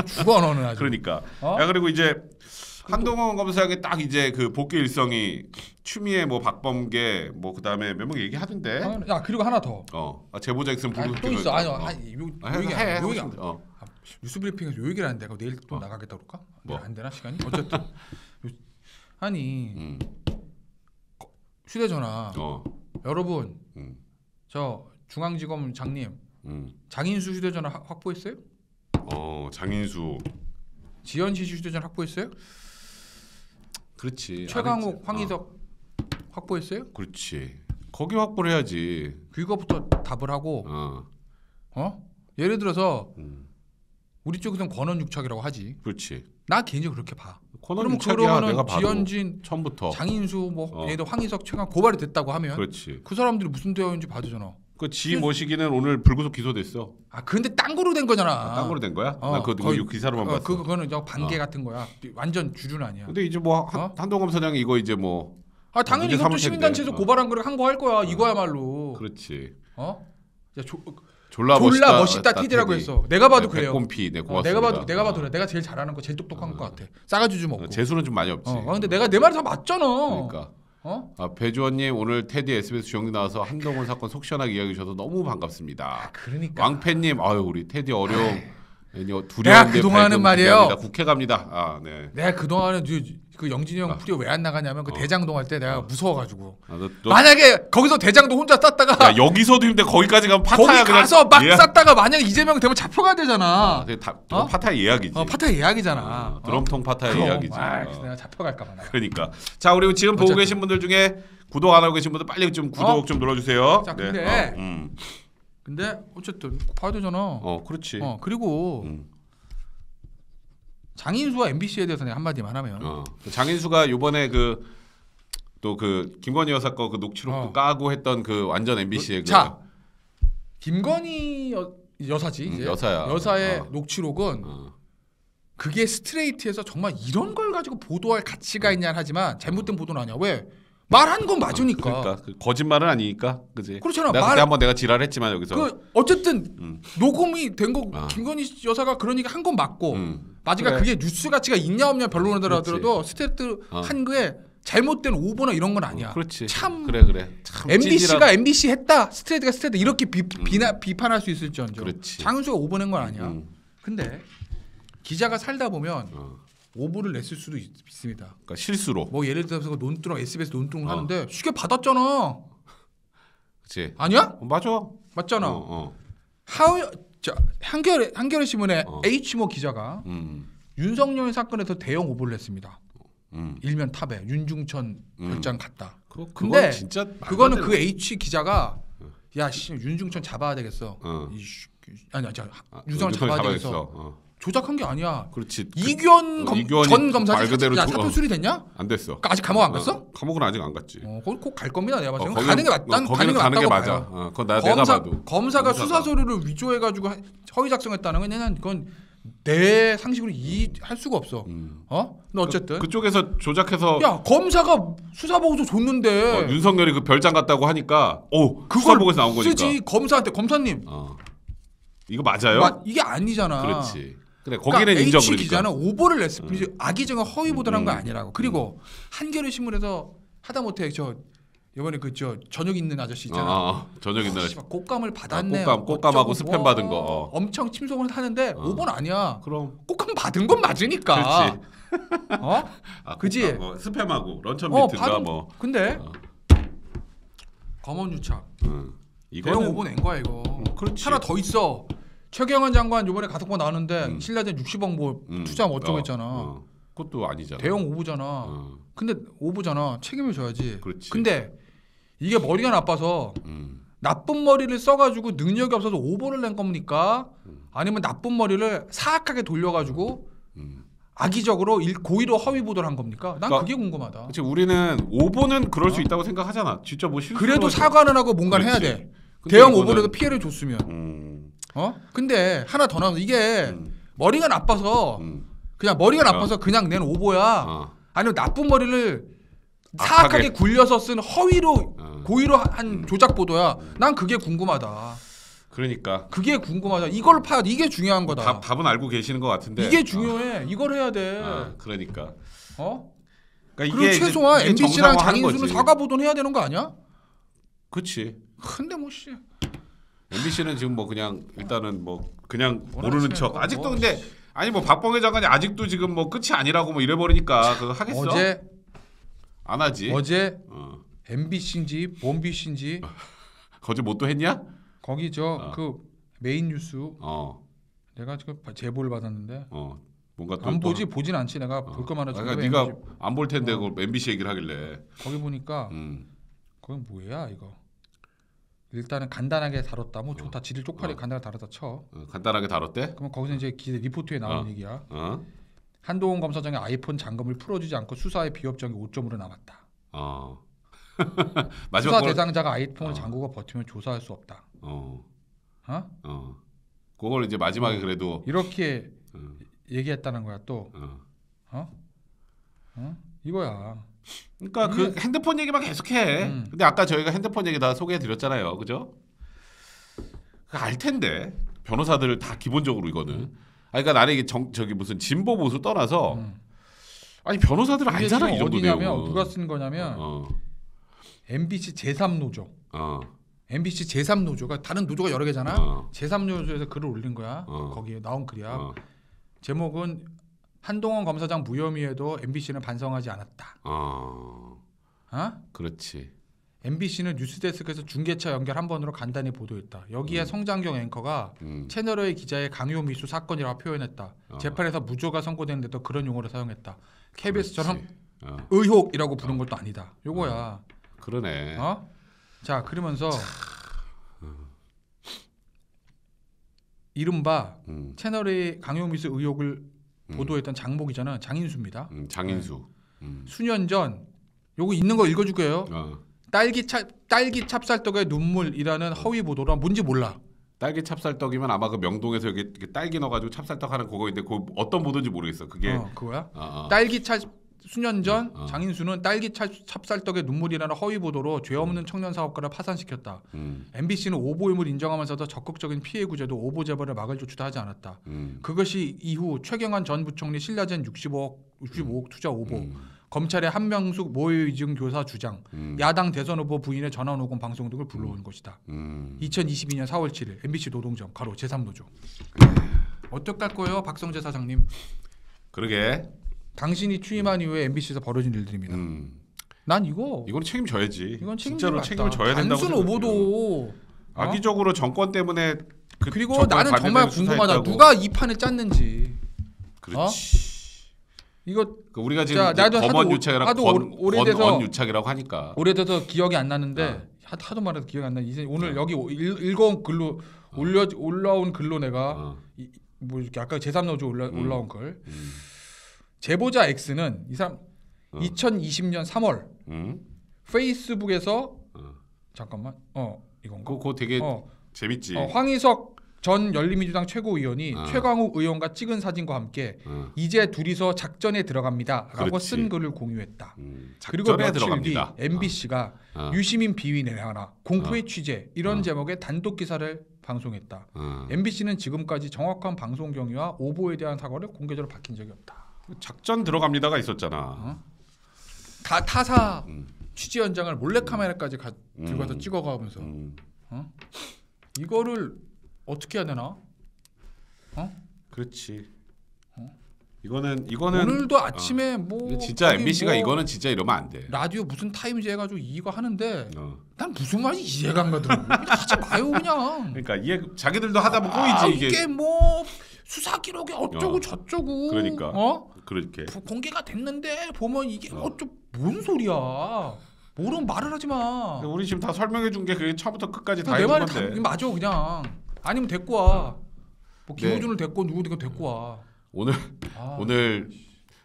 Speaker 1: 죽어 너는 아주.
Speaker 2: 그러니까.
Speaker 1: 어?
Speaker 2: 야 그리고 이제 한동훈 검사에게 딱 이제 그 복귀 일성이 추미애 뭐 박범계 뭐 그다음에 몇 명 얘기하던데.
Speaker 1: 아, 야 그리고 하나 더.
Speaker 2: 어. 아, 제보자 있으면 불러.
Speaker 1: 또 있어. 아니,
Speaker 2: 어.
Speaker 1: 아니 요,
Speaker 2: 아,
Speaker 1: 요
Speaker 2: 해,
Speaker 1: 얘기
Speaker 2: 해,
Speaker 1: 요 얘기 안.
Speaker 2: 어.
Speaker 1: 뉴스 브리핑에서 요 얘기를 하는데 내일 또 나가겠다 그럴까?
Speaker 2: 뭐?
Speaker 1: 안 되나 시간이? 어쨌든 요- 아니
Speaker 2: 음.
Speaker 1: 휴대 전화
Speaker 2: 어.
Speaker 1: 여러분
Speaker 2: 음.
Speaker 1: 저 중앙지검 장님
Speaker 2: 음.
Speaker 1: 장인수 휴대 전화 확- 확보했어요?
Speaker 2: 어, 장인수.
Speaker 1: 지현 씨 휴대 전화 확보했어요?
Speaker 2: 그렇지.
Speaker 1: 최강욱. 황희석 확보했어요?
Speaker 2: 어, 그렇지. 거기 확보를 해야지.
Speaker 1: 그거부터 답을 하고
Speaker 2: 어.
Speaker 1: 어? 예를 들어서
Speaker 2: 음.
Speaker 1: 우리 쪽에서는 권원 육착이라고 하지.
Speaker 2: 그렇지.
Speaker 1: 나 개인적으로 그렇게 봐.
Speaker 2: 내가 봐도
Speaker 1: 지현진,
Speaker 2: 처음부터.
Speaker 1: 장인수 뭐
Speaker 2: 어.
Speaker 1: 얘도 황희석 최강 고발이 됐다고 하면
Speaker 2: 그렇지.
Speaker 1: 그 사람들이 무슨 대화인지 봐주잖아.
Speaker 2: 그지 모시기는 오늘 불구속 기소됐어.
Speaker 1: 아 근데 딴 거로 된 거잖아.
Speaker 2: 아, 딴 거로 된 거야?
Speaker 1: 어,
Speaker 2: 나 그거
Speaker 1: 거의-
Speaker 2: 기사로만
Speaker 1: 어,
Speaker 2: 봤어.
Speaker 1: 그 그거는 저 반개
Speaker 2: 어.
Speaker 1: 같은 거야. 완전 주류는 아니야.
Speaker 2: 근데 이제 뭐 한,
Speaker 1: 어?
Speaker 2: 한동검 사장이 이거 이제 뭐
Speaker 1: 아 당연히 이것도 시민단체에서. 고발한 거를 한 거 할 거야. 이거야말로.
Speaker 2: 그렇지.
Speaker 1: 어? 야, 조,
Speaker 2: 졸라,
Speaker 1: 졸라
Speaker 2: 멋있다.
Speaker 1: 티디라고 했어. 내가 봐도
Speaker 2: 네,
Speaker 1: 그래요.
Speaker 2: 백곰피 네
Speaker 1: 어,
Speaker 2: 고맙습니다.
Speaker 1: 내가 봐도 내가 봐도
Speaker 2: 어.
Speaker 1: 그래. 내가 제일 잘하는 거 제일 똑똑한 것 같아. 싸가지 좀 없고.
Speaker 2: 어, 재수는 좀 많이 없지.
Speaker 1: 어, 아, 근데 내가 내 말이 다 맞잖아.
Speaker 2: 그러니까
Speaker 1: 어?
Speaker 2: 아, 배주원님 오늘 테디 SBS 주영님 나와서 한동훈 사건 속 시원하게 이야기해 주셔서 너무 반갑습니다.
Speaker 1: 그러니까.
Speaker 2: 왕팬님 아유 우리 테디 어려움 아니,
Speaker 1: 내가
Speaker 2: 두려운데
Speaker 1: 그동안 하는
Speaker 2: 발견
Speaker 1: 말이에요.
Speaker 2: 국회 갑니다. 아 네.
Speaker 1: 내가 그 동안에 그 영진이 형
Speaker 2: 아.
Speaker 1: 프리오 왜 안 나가냐면 그
Speaker 2: 어.
Speaker 1: 대장동 할 때 내가 무서워가지고
Speaker 2: 아, 너, 너,
Speaker 1: 만약에 거기서 대장동 혼자 쌌다가
Speaker 2: 야, 여기서도 힘든데 거기까지 가면
Speaker 1: 거기
Speaker 2: 파타야 그냥
Speaker 1: 가서 막
Speaker 2: 예약-
Speaker 1: 쌌다가 만약 이재명 되면 잡혀가야
Speaker 2: 아,
Speaker 1: 되잖아.
Speaker 2: 그게 다
Speaker 1: 어?
Speaker 2: 파타야 예약이지.
Speaker 1: 어, 파타 예약이잖아.
Speaker 2: 아,
Speaker 1: 어?
Speaker 2: 드럼통 파타야
Speaker 1: 그럼,
Speaker 2: 예약이지.
Speaker 1: 아,
Speaker 2: 어.
Speaker 1: 내가 잡혀갈까봐 나.
Speaker 2: 그러니까 자 우리 지금 보고
Speaker 1: 어쨌든.
Speaker 2: 계신 분들 중에 구독 안 하고 계신 분들 빨리 좀 구독
Speaker 1: 어?
Speaker 2: 좀 눌러주세요.
Speaker 1: 자, 근데-
Speaker 2: 어, 음.
Speaker 1: 근데 어쨌든 봐야 되잖아. 어,
Speaker 2: 어 그렇지.
Speaker 1: 그리고
Speaker 2: 음.
Speaker 1: 장인수와 MBC에 대해서 내가 한마디만 하면
Speaker 2: 어. 장인수가 요번에 그 또 그 김건희 여사 거 그 녹취록도
Speaker 1: 어.
Speaker 2: 까고 했던 그 완전 MBC의
Speaker 1: 그자 김건희 여, 여사지
Speaker 2: 음,
Speaker 1: 이제
Speaker 2: 여사야.
Speaker 1: 여사의
Speaker 2: 어.
Speaker 1: 녹취록은
Speaker 2: 어.
Speaker 1: 그게 스트레이트에서 정말 이런 걸 가지고 보도할 가치가 있냐 하지만 잘못된 보도는 아니야. 왜? 말한 건 맞으니까.
Speaker 2: 그러니까 그 거짓말은 아니니까, 그지?
Speaker 1: 그렇잖아.
Speaker 2: 내가
Speaker 1: 말-
Speaker 2: 한번 내가 지랄했지만 여기서.
Speaker 1: 그 어쨌든
Speaker 2: 음.
Speaker 1: 녹음이 된거
Speaker 2: 아.
Speaker 1: 김건희 여사가 그러니까 한건 맞고
Speaker 2: 음.
Speaker 1: 맞으니까
Speaker 2: 그래.
Speaker 1: 그게 뉴스 가치가 있냐 없냐 변론을 하더라도 스태프들
Speaker 2: 어.
Speaker 1: 한 거에 잘못된 오보나 이런 건 아니야.
Speaker 2: 그렇지.
Speaker 1: 참
Speaker 2: 그래 그래. 참
Speaker 1: MBC가
Speaker 2: 찌질한-
Speaker 1: MBC 했다 스트레이트가 스트레이트 이렇게 비, 비나, 비판할 수 있을지언정
Speaker 2: 그렇지.
Speaker 1: 장윤수가 오보낸 건 아니야.
Speaker 2: 음.
Speaker 1: 근데 기자가 살다 보면
Speaker 2: 어.
Speaker 1: 오보를 냈을 수도 있, 습니다
Speaker 2: 그러니까 실수로.
Speaker 1: 뭐 예를 들어서 논두렁 SBS 논두렁
Speaker 2: 어.
Speaker 1: 하는데 쉽게 받았잖아.
Speaker 2: 그렇지.
Speaker 1: 아니야?
Speaker 2: 어, 맞아.
Speaker 1: 맞잖아.
Speaker 2: 어, 어.
Speaker 1: 하우 자 한겨레 한겨레 신문의
Speaker 2: 어.
Speaker 1: H모 기자가
Speaker 2: 음.
Speaker 1: 윤석열 사건에서 대형 오보를 냈습니다.
Speaker 2: 음.
Speaker 1: 일면 탑에 윤중천
Speaker 2: 음.
Speaker 1: 별장 갔다.
Speaker 2: 그거
Speaker 1: 근데
Speaker 2: 진짜
Speaker 1: 그거는 그 H 기자가 야 씨, 윤중천 잡아야 되겠어.
Speaker 2: 어.
Speaker 1: 이 씨, 아니 저
Speaker 2: 아,
Speaker 1: 윤석열
Speaker 2: 윤석열
Speaker 1: 잡아야. 되겠어.
Speaker 2: 어.
Speaker 1: 조작한 게 아니야.
Speaker 2: 그렇지. 그-
Speaker 1: 이규현
Speaker 2: 어,
Speaker 1: 검,
Speaker 2: 이규현이
Speaker 1: 전 검사지
Speaker 2: 말 그대로
Speaker 1: 야
Speaker 2: 조-
Speaker 1: 사표
Speaker 2: 어.
Speaker 1: 수리됐냐?
Speaker 2: 안 됐어.
Speaker 1: 그 아직 감옥 안 갔어?
Speaker 2: 어, 감옥은 아직 안 갔지.
Speaker 1: 어, 거기 꼭갈 겁니다. 내가 봤을
Speaker 2: 어,
Speaker 1: 때
Speaker 2: 거기는-
Speaker 1: 가는 게 맞.
Speaker 2: 어,
Speaker 1: 난
Speaker 2: 거기는
Speaker 1: 가는 게 맞다고
Speaker 2: 맞아.
Speaker 1: 봐요.
Speaker 2: 어, 그건 나
Speaker 1: 검사,
Speaker 2: 내가 봐도.
Speaker 1: 검사가
Speaker 2: 검사가.
Speaker 1: 수사 서류를 위조해가지고 하- 허위 작성했다는 건 그냥 그건 내 상식으로 이해할 수가 없어.
Speaker 2: 음.
Speaker 1: 어? 근데 어쨌든
Speaker 2: 그쪽에서 조작해서
Speaker 1: 야 검사가 수사 보고서 줬는데
Speaker 2: 어, 윤석열이 그 별장 갔다고 하니까 오
Speaker 1: 그걸
Speaker 2: 수사복에서 나온 거니까.
Speaker 1: 쓰지 검사한테 검사님
Speaker 2: 어. 이거 맞아요?
Speaker 1: 마- 이게 아니잖아.
Speaker 2: 그렇지. 그래
Speaker 1: 그러니까
Speaker 2: 거기는 인정
Speaker 1: H
Speaker 2: 그러니까.
Speaker 1: 기자는 오보를 냈을 뿐이지 악의정한 허위 보도한 거
Speaker 2: 음.
Speaker 1: 아니라고. 그리고 한겨레 신문에서 하다못해 저 이번에 그 저 저녁 있는 아저씨 있잖아.
Speaker 2: 어, 어, 저녁 있는
Speaker 1: 씨발, 꽃감을 받았네.
Speaker 2: 꽃감, 꽃감하고 스팸
Speaker 1: 뭐.
Speaker 2: 받은 거, 어.
Speaker 1: 엄청 침송을 하는데
Speaker 2: 어.
Speaker 1: 오보는 아니야.
Speaker 2: 그럼
Speaker 1: 꽃감 받은 건 맞으니까.
Speaker 2: 그렇지.
Speaker 1: 어?
Speaker 2: 아,
Speaker 1: 그지?
Speaker 2: 어, 스팸하고 런천
Speaker 1: 어,
Speaker 2: 비트인가
Speaker 1: 받은
Speaker 2: 뭐.
Speaker 1: 근데
Speaker 2: 어.
Speaker 1: 검언 유착.
Speaker 2: 응.
Speaker 1: 대형
Speaker 2: 이거는
Speaker 1: 오보 낸 거야 이거.
Speaker 2: 그렇지.
Speaker 1: 하나 더 있어. 최경환 장관 이번에 가석방 나왔는데
Speaker 2: 음.
Speaker 1: 신라젠 60억 뭐
Speaker 2: 음.
Speaker 1: 투자하면 어쩌고
Speaker 2: 어,
Speaker 1: 했잖아.
Speaker 2: 어. 그것도 아니잖아.
Speaker 1: 대형 오보잖아.
Speaker 2: 어.
Speaker 1: 근데 오보잖아. 책임을 져야지.
Speaker 2: 그렇지.
Speaker 1: 근데 이게 머리가 나빠서
Speaker 2: 음.
Speaker 1: 나쁜 머리를 써가지고 능력이 없어서 오보를 낸 겁니까?
Speaker 2: 음.
Speaker 1: 아니면 나쁜 머리를 사악하게 돌려가지고
Speaker 2: 음.
Speaker 1: 악의적으로 일- 고의로 허위 보도를 한 겁니까? 난
Speaker 2: 그러니까
Speaker 1: 그게 궁금하다.
Speaker 2: 그렇지. 우리는 오보는 그럴 수
Speaker 1: 어?
Speaker 2: 있다고 생각하잖아. 진짜 뭐 실수.
Speaker 1: 그래도 사과는 하고 뭔가를 해야
Speaker 2: 그렇지.
Speaker 1: 돼. 대형 오보라도 피해를 줬으면.
Speaker 2: 음.
Speaker 1: 어? 근데 하나 더 나와서 이게
Speaker 2: 음.
Speaker 1: 머리가 나빠서
Speaker 2: 음.
Speaker 1: 그냥 머리가 나빠서 그냥 낸 오보야.
Speaker 2: 어.
Speaker 1: 아니면 나쁜 머리를
Speaker 2: 악하게.
Speaker 1: 사악하게 굴려서 쓴 허위로
Speaker 2: 어.
Speaker 1: 고의로 한- 한
Speaker 2: 음.
Speaker 1: 조작 보도야. 난 그게 궁금하다.
Speaker 2: 그러니까
Speaker 1: 그게 궁금하다. 이걸 파야 돼. 이게 중요한 거다.
Speaker 2: 답, 답은 알고 계시는 것 같은데.
Speaker 1: 이게 중요해. 이걸 해야 돼.
Speaker 2: 어. 어, 그러니까.
Speaker 1: 어?
Speaker 2: 그러니까
Speaker 1: 그리고 최소한 MBC랑 장인수는. 사과 보도는 해야 되는 거 아니야?
Speaker 2: 그렇지.
Speaker 1: 근데 뭐 씨.
Speaker 2: MBC는 지금 뭐 그냥 일단은 뭐 그냥 모르는 척.
Speaker 1: 거
Speaker 2: 아직도
Speaker 1: 뭐.
Speaker 2: 근데 아니 뭐 박범계 장관이 아직도 지금 뭐 끝이 아니라고 뭐 이래 버리니까 그거 하겠어?
Speaker 1: 어제
Speaker 2: 안 하지.
Speaker 1: 어제
Speaker 2: 어.
Speaker 1: MBC인지 봄비씨인지
Speaker 2: 거짓 못도 했냐?
Speaker 1: 거기 저
Speaker 2: 어.
Speaker 1: 그 메인 뉴스
Speaker 2: 어.
Speaker 1: 내가 지금 제보를 받았는데
Speaker 2: 어. 뭔가
Speaker 1: 또안
Speaker 2: 또-
Speaker 1: 보지 보진 않지 내가
Speaker 2: 어.
Speaker 1: 볼 것만 하지
Speaker 2: 그러니까
Speaker 1: 왜
Speaker 2: 네가 안 볼 텐데
Speaker 1: 어.
Speaker 2: 그걸 MBC 얘기를 하길래.
Speaker 1: 거기 보니까
Speaker 2: 음.
Speaker 1: 거기 뭐야 이거 일단은 간단하게 다뤘다 뭐 좋다 지들 쪽팔이
Speaker 2: 어.
Speaker 1: 간단하게 다뤘다 쳐
Speaker 2: 어, 간단하게 다뤘대.
Speaker 1: 그러면 거기서 이제 기 리포트에 나온
Speaker 2: 어.
Speaker 1: 얘기야
Speaker 2: 어.
Speaker 1: 한동훈 검사장의 아이폰 잠금을 풀어주지 않고 수사에 비협정이 5점으로 남았다
Speaker 2: 어.
Speaker 1: 수사
Speaker 2: 마지막 걸.
Speaker 1: 대상자가 아이폰을
Speaker 2: 어.
Speaker 1: 잠그고 버티면 조사할 수 없다
Speaker 2: 어.
Speaker 1: 어?
Speaker 2: 어. 그걸 이제 마지막에 그래도.
Speaker 1: 이렇게
Speaker 2: 어.
Speaker 1: 얘기했다는 거야 또
Speaker 2: 어.
Speaker 1: 어? 어? 이거야
Speaker 2: 그러니까 그 핸드폰 얘기만 계속해.
Speaker 1: 음.
Speaker 2: 근데 아까 저희가 핸드폰 얘기 다 소개해드렸잖아요, 그죠? 그알 텐데 변호사들 다 기본적으로 이거는. 아니, 그러니까 나는 이게 정, 저기 무슨 진보 보수 떠나서
Speaker 1: 음.
Speaker 2: 아니 변호사들 알잖아 이 정도 내용은.
Speaker 1: 누가 쓴 거냐면
Speaker 2: 어,
Speaker 1: MBC 제3 노조
Speaker 2: 어,
Speaker 1: MBC 제3 노조가 다른 노조가 여러 개잖아
Speaker 2: 어,
Speaker 1: 제3 노조에서 글을 올린 거야
Speaker 2: 어.
Speaker 1: 거기에 나온 글이야
Speaker 2: 어,
Speaker 1: 제목은 한동훈 검사장 무혐의에도 MBC는 반성하지 않았다
Speaker 2: 어,
Speaker 1: 어?
Speaker 2: 그렇지.
Speaker 1: MBC는 뉴스데스크에서 중계차 연결 한 번으로 간단히 보도했다. 여기에
Speaker 2: 음.
Speaker 1: 성장경 앵커가
Speaker 2: 음,
Speaker 1: 채널의 기자의 강요 미수 사건이라고 표현했다.
Speaker 2: 어.
Speaker 1: 재판에서 무죄가 선고됐는데도 그런 용어를 사용했다. KBS처럼.
Speaker 2: 어,
Speaker 1: 의혹이라고 부른 것도 아니다. 요거야.
Speaker 2: 그러네.
Speaker 1: 어? 자 그러면서 이른바
Speaker 2: 음,
Speaker 1: 채널의 강요 미수 의혹을
Speaker 2: 음,
Speaker 1: 보도했던 장모 기자는 장인수입니다.
Speaker 2: 음, 장인수. 음,
Speaker 1: 수년 전 요거 있는 거 읽어줄게요.
Speaker 2: 어,
Speaker 1: 딸기 찹 딸기 찹쌀떡의 눈물이라는 허위 보도라 뭔지 몰라.
Speaker 2: 딸기 찹쌀떡이면 아마 그 명동에서 여기 이렇게 딸기 넣어가지고 찹쌀떡 하는 그거인데 그 어떤 보도인지 모르겠어. 그게
Speaker 1: 어, 그거야.
Speaker 2: 어, 어.
Speaker 1: 딸기 찹 수년 전
Speaker 2: 어.
Speaker 1: 장인수는 딸기 찹, 찹쌀떡에 눈물이 나는 허위 보도로 죄 없는 청년 사업가를 파산시켰다.
Speaker 2: 음,
Speaker 1: MBC는 오보 의무를 인정하면서도 적극적인 피해 구제도 오보 재벌을 막을 조치도 하지 않았다.
Speaker 2: 음,
Speaker 1: 그것이 이후 최경환 전 부총리 신라젠 65억 65억 투자 오보,
Speaker 2: 음,
Speaker 1: 검찰의 한명숙 모의증 교사 주장,
Speaker 2: 음,
Speaker 1: 야당 대선 후보 부인의 전화 녹음 방송 등을 불러온 것이다.
Speaker 2: 음.
Speaker 1: 2022년 4월 7일 MBC 노동정 가로 제3노조. 어떡할 거예요, 박성재 사장님?
Speaker 2: 그러게.
Speaker 1: 당신이 취임한 이후에 MBC에서 벌어진 일들입니다.
Speaker 2: 음.
Speaker 1: 난 이거
Speaker 2: 이건 책임져야지.
Speaker 1: 이건
Speaker 2: 진짜로 책임을 져야 된다고
Speaker 1: 단순. 오보도 어?
Speaker 2: 악의적으로 정권 때문에 그
Speaker 1: 그리고 나는 정말 궁금하다.
Speaker 2: 수사했다고.
Speaker 1: 누가 이 판을 짰는지.
Speaker 2: 그렇지.
Speaker 1: 이거
Speaker 2: 그 우리가 지금
Speaker 1: 자,
Speaker 2: 이제
Speaker 1: 나도
Speaker 2: 검언 유착이랑
Speaker 1: 하도 오-
Speaker 2: 유착이라고 하니까.
Speaker 1: 오래돼서 기억이 안 나는데
Speaker 2: 어.
Speaker 1: 하도, 말해서 기억이 안 나. 이제 오늘
Speaker 2: 어.
Speaker 1: 여기 일- 읽어온 글로 올려 올라온 글로 내가
Speaker 2: 어,
Speaker 1: 이, 뭐 이렇게 아까 제3노조 올라,
Speaker 2: 음.
Speaker 1: 올라온 글
Speaker 2: 음,
Speaker 1: 제보자 X는 이 사람
Speaker 2: 어.
Speaker 1: 2020년 3월
Speaker 2: 음,
Speaker 1: 페이스북에서
Speaker 2: 어.
Speaker 1: 잠깐만 어 이건가?
Speaker 2: 그거, 되게
Speaker 1: 어,
Speaker 2: 재밌지.
Speaker 1: 어, 황희석 전 열린민주당 최고위원이
Speaker 2: 어.
Speaker 1: 최광욱 의원과 찍은 사진과 함께
Speaker 2: 어,
Speaker 1: 이제 둘이서 작전에 들어갑니다라고
Speaker 2: 그렇지.
Speaker 1: 쓴 글을 공유했다.
Speaker 2: 음,
Speaker 1: 그리고 며칠
Speaker 2: 들어갑니다.
Speaker 1: 뒤 MBC가
Speaker 2: 어, 어,
Speaker 1: 유시민 비위 내놔라 공포의 취재 이런
Speaker 2: 어.
Speaker 1: 제목의 단독 기사를 방송했다.
Speaker 2: 어.
Speaker 1: MBC는 지금까지 정확한 방송 경위와 오보에 대한 사과를 공개적으로 밝힌 적이 없다.
Speaker 2: 작전 들어갑니다가 있었잖아.
Speaker 1: 어? 다 타사
Speaker 2: 음,
Speaker 1: 취재 현장을 몰래 카메라까지 가, 들고 가서
Speaker 2: 음.
Speaker 1: 찍어가면서
Speaker 2: 음,
Speaker 1: 이거를 어떻게 해야 되나?
Speaker 2: 그렇지.
Speaker 1: 어?
Speaker 2: 이거는 이거는
Speaker 1: 오늘도 아침에 뭐
Speaker 2: 이게 진짜 MBC가
Speaker 1: 뭐
Speaker 2: 이거는 진짜 이러면 안 돼.
Speaker 1: 라디오 무슨 타임즈 해가지고 이거 하는데
Speaker 2: 어.
Speaker 1: 난 무슨 말인지 이해가 안 가더라고. 하지 마요 그냥.
Speaker 2: 그러니까 이해 자기들도 하다 보면
Speaker 1: 아,
Speaker 2: 꼬이지
Speaker 1: 이게,
Speaker 2: 이게.
Speaker 1: 뭐 수사 기록이 어쩌고
Speaker 2: 어.
Speaker 1: 저쩌고.
Speaker 2: 그러니까.
Speaker 1: 어?
Speaker 2: 그렇게.
Speaker 1: 부- 공개가 됐는데 보면 이게
Speaker 2: 어.
Speaker 1: 어. 쩌뭔 소리야. 모르면 말을 하지 마.
Speaker 2: 우리 지금 다 설명해 준 게 그게 처음부터 끝까지
Speaker 1: 다내
Speaker 2: 해준
Speaker 1: 말이 다. 맞아 그냥. 아니면 데리고 와. 뭐
Speaker 2: 네.
Speaker 1: 김호준을 데리고 누구 데리고 와.
Speaker 2: 오늘
Speaker 1: 아,
Speaker 2: 오늘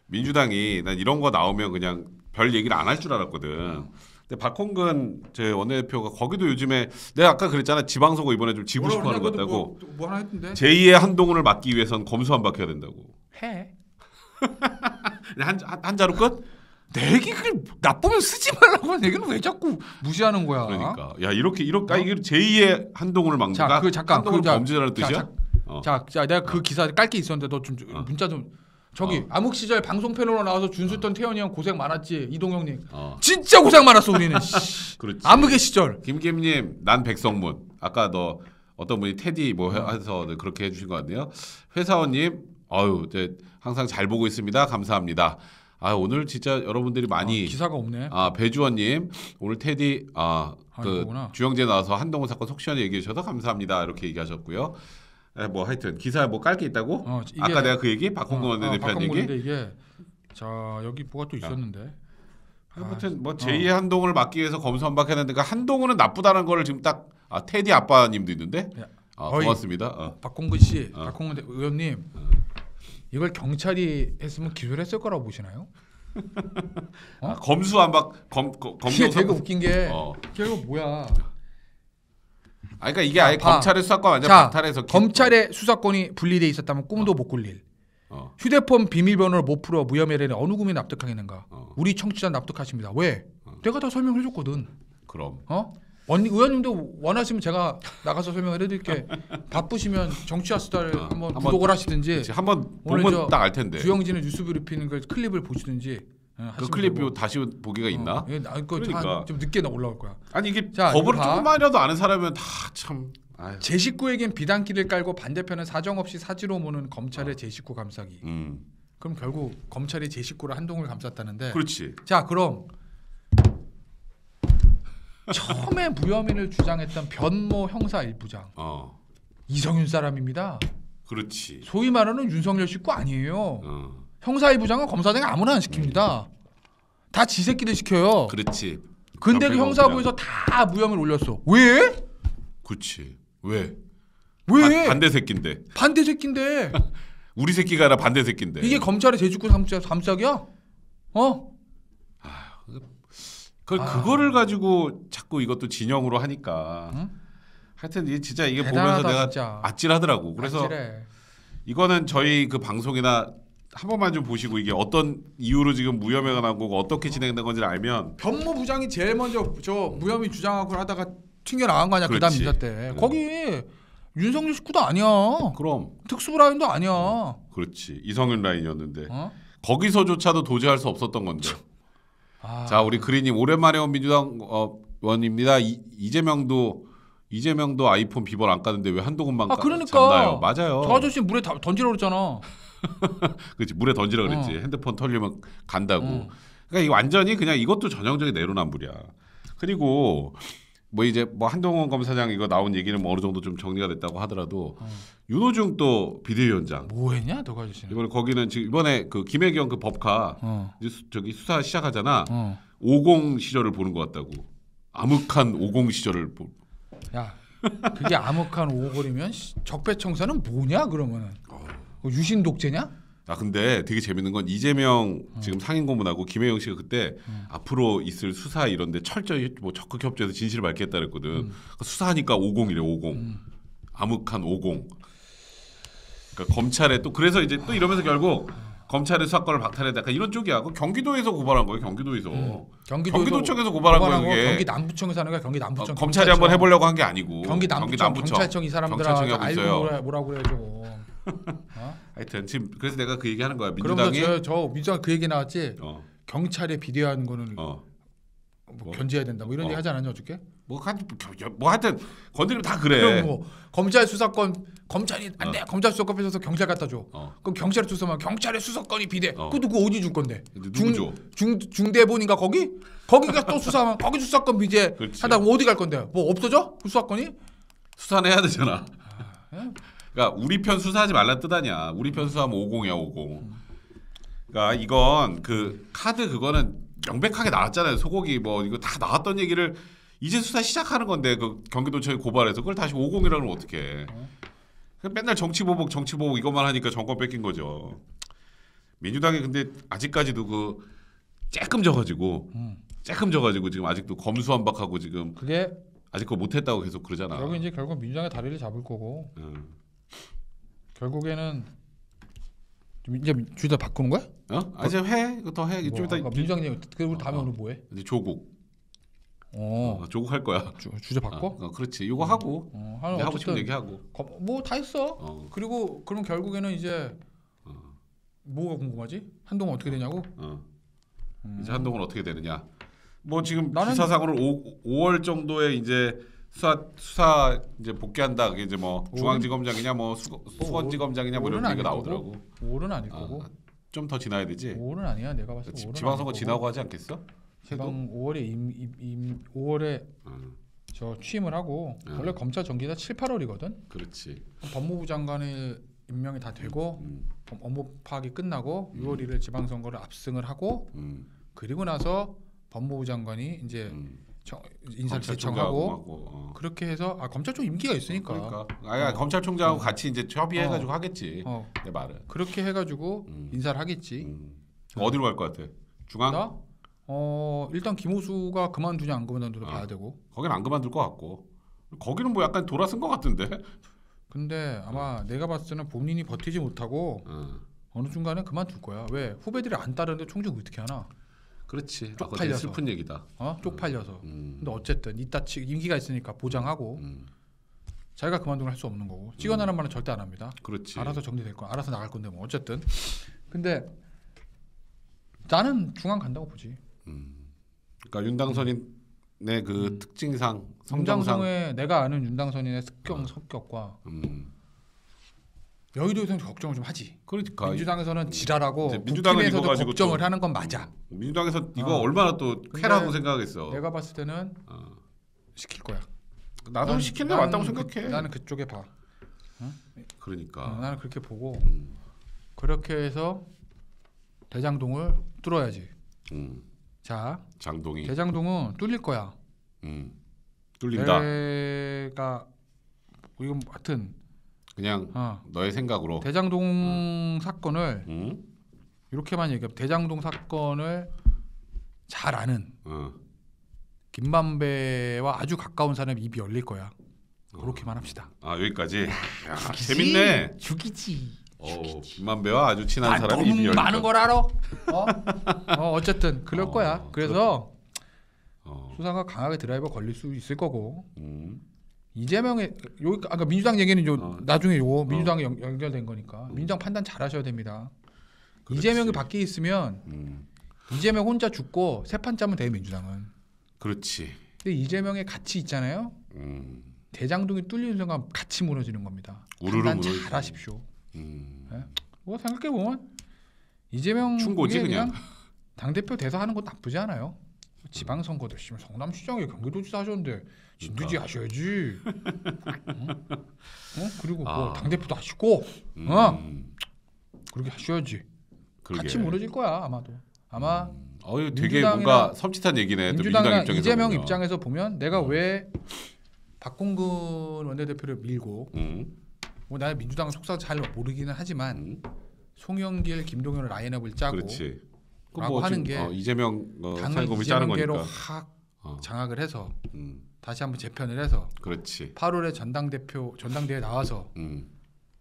Speaker 2: 민주당이 난 이런 거 나오면 그냥 별 얘기를 안 할 줄 알았거든. 근데 박홍근 제 원내대표가 거기도 요즘에 내가 아까 그랬잖아 지방선거 이번에 좀 지고 싶어하는 것? 같다고.
Speaker 1: 뭐, 뭐 하나 했던데?
Speaker 2: 제2의 한동훈을 막기 위해선 검수한박해야 된다고.
Speaker 1: 해.
Speaker 2: 한, 한, 한 자루 끝?
Speaker 1: 내 얘기를 나쁘면 쓰지 말라고 하는 얘기는 왜 자꾸 무시하는 거야?
Speaker 2: 그러니까 야 이렇게 이렇게 아,
Speaker 1: 어?
Speaker 2: 이게 제2의 한동훈을 막는
Speaker 1: 자, 그 잠깐
Speaker 2: 한동훈
Speaker 1: 그 자,
Speaker 2: 뜻이야?
Speaker 1: 자,
Speaker 2: 어.
Speaker 1: 자, 자, 내가 그 기사 깔게 있었는데 너좀
Speaker 2: 어.
Speaker 1: 문자 좀 저기
Speaker 2: 어.
Speaker 1: 암흑 시절 방송 패널로 나와서 준수했던 태연이 형 고생 많았지 이동형님
Speaker 2: 어,
Speaker 1: 진짜 고생 많았어 우리는 씨.
Speaker 2: 그렇지.
Speaker 1: 암흑의 시절
Speaker 2: 김김님 난 백성문 아까 너 어떤 분이 테디 뭐 해- 해서 그렇게 해주신 것 같네요. 회사원님 아유 이제 항상 잘 보고 있습니다. 감사합니다. 아 오늘 진짜 여러분들이 많이
Speaker 1: 어, 기사가 없네
Speaker 2: 아 배주원님 오늘 테디
Speaker 1: 아,
Speaker 2: 아그
Speaker 1: 이거구나.
Speaker 2: 주영재 나와서 한동훈 사건 속 시원히 얘기해 주셔서 감사합니다 이렇게 얘기하셨고요. 에, 뭐 하여튼 기사에 뭐깔 게 있다고?
Speaker 1: 어, 이게-
Speaker 2: 아까 내가 그 얘기 박홍근
Speaker 1: 어,
Speaker 2: 원내대표 한 얘기.
Speaker 1: 이게 자 여기 뭐가 또 있었는데
Speaker 2: 아무튼 뭐
Speaker 1: 어.
Speaker 2: 제2의 한동훈을 막기 위해서 검수 한박했는데 그 한동훈은 나쁘다는 거를 지금 딱 아, 테디 아빠님도 있는데
Speaker 1: 야,
Speaker 2: 아. 고맙습니다. 어.
Speaker 1: 박홍근 씨
Speaker 2: 어.
Speaker 1: 박홍근 대- 의원님 이걸 경찰이 했으면 기소를 했을 거라고 보시나요? 어?
Speaker 2: 아, 검수한박 검 검-
Speaker 1: 이게
Speaker 2: 검경
Speaker 1: 되게 웃긴 게
Speaker 2: 어.
Speaker 1: 결국 뭐야
Speaker 2: 아 그러니까 이게 아예
Speaker 1: 봐.
Speaker 2: 검찰의 수사권
Speaker 1: 자,
Speaker 2: 박탈해서 기-
Speaker 1: 검찰의 수사권이 분리돼 있었다면 꿈도 못 꿀릴.
Speaker 2: 어.
Speaker 1: 휴대폰 비밀번호를 못 풀어 무혐의를 어느 국민이 납득하겠는가?
Speaker 2: 어.
Speaker 1: 우리 청취자 납득하십니다. 왜? 내가 다 설명해 줬거든.
Speaker 2: 그럼
Speaker 1: 어? 언니 의원님도 원하시면 제가 나가서 설명을 해드릴게. 바쁘시면 정치와 수다를
Speaker 2: 어,
Speaker 1: 한번
Speaker 2: 한번
Speaker 1: 구독을 하시든지
Speaker 2: 그치, 한번 보면 저딱알 텐데.
Speaker 1: 주영진의 뉴스 브리핑 그 클립을 보시든지 어,
Speaker 2: 그 클립
Speaker 1: 되고.
Speaker 2: 다시 보기가 있나?
Speaker 1: 어, 예, 나
Speaker 2: 그러니까.
Speaker 1: 한- 좀 늦게 나 올라올 거야.
Speaker 2: 아니 이게
Speaker 1: 자,
Speaker 2: 법을. 조금만이라도 아는 사람이면 다 참. 아유.
Speaker 1: 제 식구에겐 비단길을 깔고 반대편은 사정없이 사지로 모는 검찰의 제 식구 감싸기.
Speaker 2: 음.
Speaker 1: 그럼 결국 검찰이 제 식구를 한동을 감쌌다는데.
Speaker 2: 그렇지.
Speaker 1: 자 그럼 처음에 무혐의를 주장했던 변모 형사 일부장
Speaker 2: 어.
Speaker 1: 이성윤 사람입니다.
Speaker 2: 그렇지.
Speaker 1: 소위 말하는 윤석열 식구 아니에요.
Speaker 2: 어.
Speaker 1: 형사 일부장은 검사장이 아무나 안 시킵니다. 다 지새끼들 시켜요.
Speaker 2: 그렇지.
Speaker 1: 근데 그 형사부에서 다 무혐의를 올렸어. 왜?
Speaker 2: 그렇지. 왜?
Speaker 1: 왜?
Speaker 2: 반- 반대 새끼인데.
Speaker 1: 반대 새끼인데
Speaker 2: 우리 새끼가 아니라 반대 새끼인데.
Speaker 1: 이게 검찰의 제주구 삼sak, 삼싹이야? 어?
Speaker 2: 그
Speaker 1: 아.
Speaker 2: 그거를 가지고 자꾸 이것도 진영으로 하니까.
Speaker 1: 응?
Speaker 2: 하여튼 이게 진짜 이게
Speaker 1: 대단하다,
Speaker 2: 보면서 내가
Speaker 1: 진짜.
Speaker 2: 아찔하더라고. 그래서
Speaker 1: 아찔해.
Speaker 2: 이거는 저희 그 방송이나 한 번만 좀 보시고 이게 어떤 이유로 지금 무혐의가 난 거고 어떻게 진행된 건지를 알면
Speaker 1: 변모 부장이 제일 먼저 저 무혐의 주장하고 하다가 튕겨 나간 거 아니야 그다음. 인사 때.
Speaker 2: 네.
Speaker 1: 거기 윤석열 식구도 아니야.
Speaker 2: 그럼
Speaker 1: 특수부 라인도 아니야.
Speaker 2: 그렇지 이성윤 라인이었는데
Speaker 1: 어?
Speaker 2: 거기서조차도 도저할 수 없었던 건데.
Speaker 1: 아,
Speaker 2: 자 우리 그리님 오랜만에 온 민주당 어, 원입니다. 이, 이재명도 이재명도 아이폰 비번 안 까는데 왜 한동훈만
Speaker 1: 아,
Speaker 2: 까-
Speaker 1: 그러니까.
Speaker 2: 잡나요? 맞아요.
Speaker 1: 저 아저씨 물에 다 던지라 그랬잖아.
Speaker 2: 그렇지 물에 던지라 그랬지.
Speaker 1: 어.
Speaker 2: 핸드폰 털리면 간다고.
Speaker 1: 어.
Speaker 2: 그러니까 이 완전히 그냥 이것도 전형적인 내로남불이야. 그리고 뭐 이제 뭐 한동훈 검사장 이거 나온 얘기는 뭐 어느 정도 좀 정리가 됐다고 하더라도
Speaker 1: 어.
Speaker 2: 윤호중 또 비대위원장
Speaker 1: 뭐했냐 너가 아저씨는.
Speaker 2: 이번에 거기는 지금 이번에 그 김혜경 그 법카
Speaker 1: 어.
Speaker 2: 이제 수, 저기 수사 시작하잖아.
Speaker 1: 어.
Speaker 2: 50 시절을 보는 것 같다고. 암흑한 50 시절을 보.
Speaker 1: 야, 그게 암흑한 오골이면 씨, 적폐청사는 뭐냐 그러면은 뭐 유신 독재냐?
Speaker 2: 아 근데 되게 재밌는 건 이재명
Speaker 1: 어.
Speaker 2: 지금 상임 고문하고 김혜영 씨가 그때
Speaker 1: 음.
Speaker 2: 앞으로 있을 수사 이런데 철저히 뭐 적극 협조해서 진실을 밝겠다 그랬거든.
Speaker 1: 음.
Speaker 2: 그러니까 수사하니까 50이래 50. 암흑한 50. 그러니까 검찰에 또 그래서 이제 또 이러면서 결국 검찰의 수사권을 박탈했다. 약간 이런 쪽이야. 그 경기도에서 고발한 거예요. 경기도에서.
Speaker 1: 경기도에서
Speaker 2: 경기도 청에서 고발한 거예요. 이게.
Speaker 1: 경기 남부청에서 하는 거야. 경기
Speaker 2: 어,
Speaker 1: 남부청.
Speaker 2: 검찰이 한번
Speaker 1: 경찰청.
Speaker 2: 해보려고 한 게 아니고
Speaker 1: 경기 남부청, 경찰청 이
Speaker 2: 경찰청 이
Speaker 1: 사람들한테
Speaker 2: 하고
Speaker 1: 알고. 뭐라, 뭐라고 좀. 어?
Speaker 2: 하여튼 지금 그래서 내가 그 얘기하는 거야. 민주당이
Speaker 1: 저, 저 민주당 그 얘기 나왔지.
Speaker 2: 어,
Speaker 1: 경찰에 비대하는 거는
Speaker 2: 어.
Speaker 1: 뭐
Speaker 2: 뭐?
Speaker 1: 견제해야 된다. 뭐 이런
Speaker 2: 어.
Speaker 1: 얘기 하지 않았냐 어저께?
Speaker 2: 뭐, 하, 뭐 하여튼 건드리면 다 그래.
Speaker 1: 그럼 뭐 검찰 수사권 검찰이 안 돼. 검찰 수사권 뺏어서 경찰 갖다 줘.
Speaker 2: 어.
Speaker 1: 그럼 경찰에 수사만 경찰의 수사권이 비대.
Speaker 2: 어.
Speaker 1: 그것도 그거 어디 줄 건데?
Speaker 2: 누구 줘?
Speaker 1: 중 중대본인가 거기? 거기가 또 수사하면 거기 수사권 비제. 하다 뭐 어디 갈 건데? 뭐 없어져? 그 수사권이?
Speaker 2: 수사는 해야 되잖아.
Speaker 1: 예?
Speaker 2: 그러니까 우리 편 수사하지 말란 뜻 아니야. 우리 편 수사하면 50이야 50. 그러니까 이건 그 카드 그거는 명백하게 나왔잖아요. 소고기 뭐 이거 다 나왔던 얘기를 이제 수사 시작하는 건데 그 경기도청에 고발해서 그걸 다시 50이라고 하면 어떡해. 그 맨날 정치 보복 정치 보복 이것만 하니까 정권 뺏긴 거죠. 민주당이 근데 아직까지도 그 쬐끔 져가지고
Speaker 1: 음.
Speaker 2: 쬐끔 져가지고 지금 아직도 검수완박하고 지금
Speaker 1: 그게
Speaker 2: 아직 그거 못했다고 계속 그러잖아.
Speaker 1: 여기 이제 결국 민주당의 다리를 잡을 거고
Speaker 2: 응.
Speaker 1: 결국에는 좀 이제 주제 바꾸는 거야?
Speaker 2: 어? 아 이제 해 이거 더 해. 좀
Speaker 1: 뭐,
Speaker 2: 이따
Speaker 1: 아까 민주당 얘기 그리고 우리 다음에
Speaker 2: 어, 어.
Speaker 1: 오늘 뭐해?
Speaker 2: 이제 조국.
Speaker 1: 어,
Speaker 2: 어, 조국 할 거야.
Speaker 1: 주, 주제 바꿔?
Speaker 2: 어, 어, 그렇지. 이거 하고
Speaker 1: 어, 하는
Speaker 2: 하고 싶은
Speaker 1: 어쨌든
Speaker 2: 얘기 하고.
Speaker 1: 뭐 다 했어.
Speaker 2: 어,
Speaker 1: 그리고 그럼 결국에는 이제
Speaker 2: 어.
Speaker 1: 뭐가 궁금하지? 한동안 어떻게 되냐고?
Speaker 2: 어.
Speaker 1: 음.
Speaker 2: 이제 한동훈 어떻게 되느냐? 뭐 지금
Speaker 1: 나는-
Speaker 2: 기사상으로 5, 5월 정도에 이제 수사 수사 이제 복귀한다. 그게 이제 뭐 중앙지검장이냐 뭐 수, 수원지검장이냐 뭐 이런 얘기가. 나오더라고.
Speaker 1: 5월은 아닐 거고.
Speaker 2: 좀더 지나야 되지.
Speaker 1: 5월은 아니야. 내가 봤을 때
Speaker 2: 지,
Speaker 1: 5월은
Speaker 2: 지방선거. 지나고 하지 않겠어?
Speaker 1: 지방 5월에 임, 임, 임 5월에
Speaker 2: 응,
Speaker 1: 저 취임을 하고
Speaker 2: 음.
Speaker 1: 원래 검찰 정기가 7, 8월이거든.
Speaker 2: 그렇지.
Speaker 1: 법무부 장관의 임명이 다 되고
Speaker 2: 음,
Speaker 1: 법- 업무 파악이 끝나고
Speaker 2: 음.
Speaker 1: 6월 1일 지방선거를 압승을 하고
Speaker 2: 음,
Speaker 1: 그리고 나서 법무부 장관이 이제
Speaker 2: 음.
Speaker 1: 청, 인사를
Speaker 2: 검찰총장하고
Speaker 1: 제청하고
Speaker 2: 하고, 어.
Speaker 1: 그렇게 해서 아 검찰 쪽 임기가 있으니까
Speaker 2: 그러니까 아야
Speaker 1: 어.
Speaker 2: 검찰총장하고 같이 이제 협의해가지고
Speaker 1: 어.
Speaker 2: 하겠지. 어내 말은.
Speaker 1: 그렇게 해가지고
Speaker 2: 음.
Speaker 1: 인사를 하겠지.
Speaker 2: 음. 어디로 갈 것 같아? 중앙?
Speaker 1: 나? 어 일단 김호수가 그만두냐 안 그만두냐
Speaker 2: 어.
Speaker 1: 봐야 되고.
Speaker 2: 거긴 안 그만둘 것 같고. 거기는 뭐 약간 돌아선 것 같은데.
Speaker 1: 근데 아마 내가 봤을 때는 본인이 버티지 못하고
Speaker 2: 어.
Speaker 1: 어느 순간에 그만둘 거야. 왜 후배들이 안 따르는데 총장 어떻게 하나?
Speaker 2: 그렇지. 아,
Speaker 1: 쪽팔려서.
Speaker 2: 슬픈 얘기다.
Speaker 1: 어 쪽팔려서.
Speaker 2: 음.
Speaker 1: 근데 어쨌든 이따 치 임기가 있으니까 보장하고
Speaker 2: 음.
Speaker 1: 자기가 그만두면 할 수 없는 거고 찍어내는 말은 절대 안 합니다.
Speaker 2: 그렇지.
Speaker 1: 알아서 정리될 거, 알아서 나갈 건데 뭐 어쨌든. 근데 나는 중앙 간다고 보지.
Speaker 2: 음. 그러니까 윤당선인의 그 특징상 성장상.
Speaker 1: 윤당성의 내가 아는 윤당선인의 습경 성격과
Speaker 2: 음.
Speaker 1: 여의도에서는 걱정을 좀 하지.
Speaker 2: 그러니까
Speaker 1: 민주당에서는 지랄하고
Speaker 2: 민주당은 이거 가지고
Speaker 1: 걱정을
Speaker 2: 또-
Speaker 1: 하는 건 맞아.
Speaker 2: 민주당에서 이거
Speaker 1: 어.
Speaker 2: 얼마나 또 쾌라고 생각했어.
Speaker 1: 내가 봤을 때는
Speaker 2: 어.
Speaker 1: 시킬 거야.
Speaker 2: 나도
Speaker 1: 난-
Speaker 2: 시킨
Speaker 1: 게난
Speaker 2: 맞다고
Speaker 1: 그-
Speaker 2: 생각해.
Speaker 1: 나는 그쪽에 봐.
Speaker 2: 그러니까.
Speaker 1: 어, 나는 그렇게 보고
Speaker 2: 음.
Speaker 1: 그렇게 해서 대장동을 뚫어야지.
Speaker 2: 음.
Speaker 1: 자,
Speaker 2: 장동이.
Speaker 1: 대장동은 뚫릴 거야.
Speaker 2: 음. 뚫린다.
Speaker 1: 내가 이건 하여튼
Speaker 2: 그냥
Speaker 1: 어,
Speaker 2: 너의 생각으로.
Speaker 1: 대장동 사건을
Speaker 2: 음?
Speaker 1: 이렇게만 얘기해. 대장동 사건을 잘 아는
Speaker 2: 어.
Speaker 1: 김만배와 아주 가까운 사람이 입이 열릴 거야. 그렇게만 합시다.
Speaker 2: 아 여기까지. 야,
Speaker 1: 죽이지.
Speaker 2: 재밌네.
Speaker 1: 죽이지.
Speaker 2: 어, 김만배와 아주 친한
Speaker 1: 아,
Speaker 2: 사람이
Speaker 1: 너무
Speaker 2: 이준열.
Speaker 1: 많은 걸 알아. 어? 어 어쨌든 그럴
Speaker 2: 어,
Speaker 1: 거야. 그래서
Speaker 2: 어,
Speaker 1: 수사가 강하게 드라이버 걸릴 수 있을 거고
Speaker 2: 음,
Speaker 1: 이재명의 여기 아까 민주당 얘기는 요
Speaker 2: 어.
Speaker 1: 나중에 요거 민주당이 연, 연결된 거니까
Speaker 2: 음.
Speaker 1: 민주당 판단 잘 하셔야 됩니다.
Speaker 2: 그렇지.
Speaker 1: 이재명이 밖에 있으면
Speaker 2: 음,
Speaker 1: 이재명 혼자 죽고 세판 짜면 돼 민주당은.
Speaker 2: 그렇지.
Speaker 1: 근데 이재명의 가치 있잖아요.
Speaker 2: 음, 대장동이
Speaker 1: 뚫리는 순간 같이 무너지는 겁니다.
Speaker 2: 우르르
Speaker 1: 판단
Speaker 2: 무너지지.
Speaker 1: 잘하십시오.
Speaker 2: 음,
Speaker 1: 뭐 생각해 보면 이재명
Speaker 2: 충고지, 그냥.
Speaker 1: 당 대표 대사 하는 거 나쁘지 않아요. 지방선거도 씨발 성남시장에 경기도지사 하셨는데
Speaker 2: 그러니까.
Speaker 1: 하셔야지. 어? 어? 그리고
Speaker 2: 아.
Speaker 1: 뭐당 대표도 하시고
Speaker 2: 음,
Speaker 1: 어. 그렇게 하셔야지.
Speaker 2: 그러게.
Speaker 1: 같이 무너질 거야 아마도. 아마
Speaker 2: 어유 되게 뭔가 섬찟한 얘기네. 또 민주당
Speaker 1: 민주당이나
Speaker 2: 입장에서
Speaker 1: 이재명
Speaker 2: 보면.
Speaker 1: 입장에서 보면 내가 왜 박홍근 원내대표를 밀고
Speaker 2: 음,
Speaker 1: 뭐 나는 민주당 속사 잘 모르기는 하지만
Speaker 2: 음,
Speaker 1: 송영길, 김동연을 라인업을 짜고
Speaker 2: 그렇지. 그
Speaker 1: 라고
Speaker 2: 뭐
Speaker 1: 하는 게
Speaker 2: 어, 이재명 어,
Speaker 1: 당을 이재명계로. 확
Speaker 2: 어,
Speaker 1: 장악을 해서
Speaker 2: 음,
Speaker 1: 다시 한번 재편을 해서
Speaker 2: 그렇지.
Speaker 1: 8월에 전당대표 전당대회 나와서
Speaker 2: 음,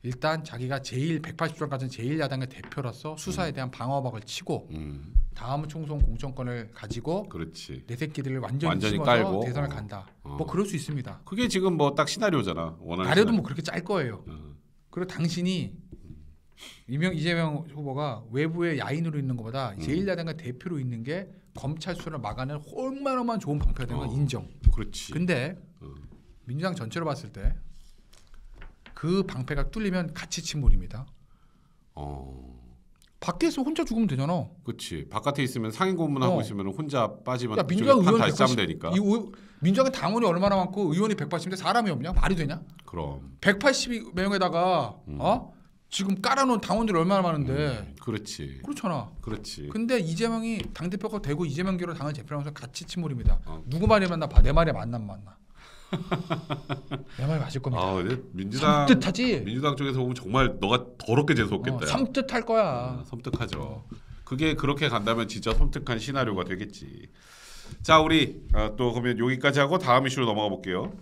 Speaker 1: 일단 자기가 제일 180조까지 제일 야당의 대표로서 수사에 대한 방어막을 치고
Speaker 2: 음,
Speaker 1: 다음 총선 공천권을 가지고
Speaker 2: 그렇지.
Speaker 1: 내 새끼들을 완전히,
Speaker 2: 완전히 깔고.
Speaker 1: 대선을
Speaker 2: 어.
Speaker 1: 간다.
Speaker 2: 어.
Speaker 1: 뭐 그럴 수 있습니다.
Speaker 2: 그게 지금 뭐 딱 시나리오잖아. 원하는.
Speaker 1: 나래도. 뭐 그렇게 짤 거예요.
Speaker 2: 어,
Speaker 1: 그리고 당신이 이명 이재명 후보가 외부의 야인으로 있는 것보다
Speaker 2: 음.
Speaker 1: 제일 야당의 대표로 있는 게 검찰 수사를 막아낼 얼마나만 좋은 방패가 건
Speaker 2: 어.
Speaker 1: 인정.
Speaker 2: 그렇지.
Speaker 1: 근데
Speaker 2: 어.
Speaker 1: 민주당 전체로 봤을 때 그 방패가 뚫리면 같이 침몰입니다.
Speaker 2: 어,
Speaker 1: 밖에서 혼자 죽으면 되잖아.
Speaker 2: 그렇지. 바깥에 있으면 상임 고문하고
Speaker 1: 어.
Speaker 2: 있으면 혼자 빠지면
Speaker 1: 야 민주당
Speaker 2: 판
Speaker 1: 의원
Speaker 2: 다시
Speaker 1: 180,
Speaker 2: 되니까.
Speaker 1: 이 의- 민주당의 당원이 얼마나 많고 의원이 180인데 사람이 없냐? 말이 되냐?
Speaker 2: 그럼.
Speaker 1: 180명에다가
Speaker 2: 음.
Speaker 1: 어? 지금 깔아놓은 당원들이 얼마나 많은데
Speaker 2: 음, 그렇지.
Speaker 1: 그렇잖아.
Speaker 2: 그렇지.
Speaker 1: 근데 이재명이 당 대표가 되고 이재명계로 당을 대표하면서 같이 침몰입니다.
Speaker 2: 어.
Speaker 1: 누구 말이 맞나 봐. 내 말이 맞나 안 맞나. 내 말이 맞을 겁니다.
Speaker 2: 아, 민주당
Speaker 1: 섬뜩하지.
Speaker 2: 민주당 쪽에서 보면 정말 너가 더럽게 재수없겠다.
Speaker 1: 어,
Speaker 2: 야.
Speaker 1: 섬뜩할 거야.
Speaker 2: 아, 섬뜩하죠. 그게 그렇게 간다면 진짜 섬뜩한 시나리오가 되겠지. 자, 우리 아, 또 그러면 여기까지 하고 다음 이슈로 넘어가 볼게요.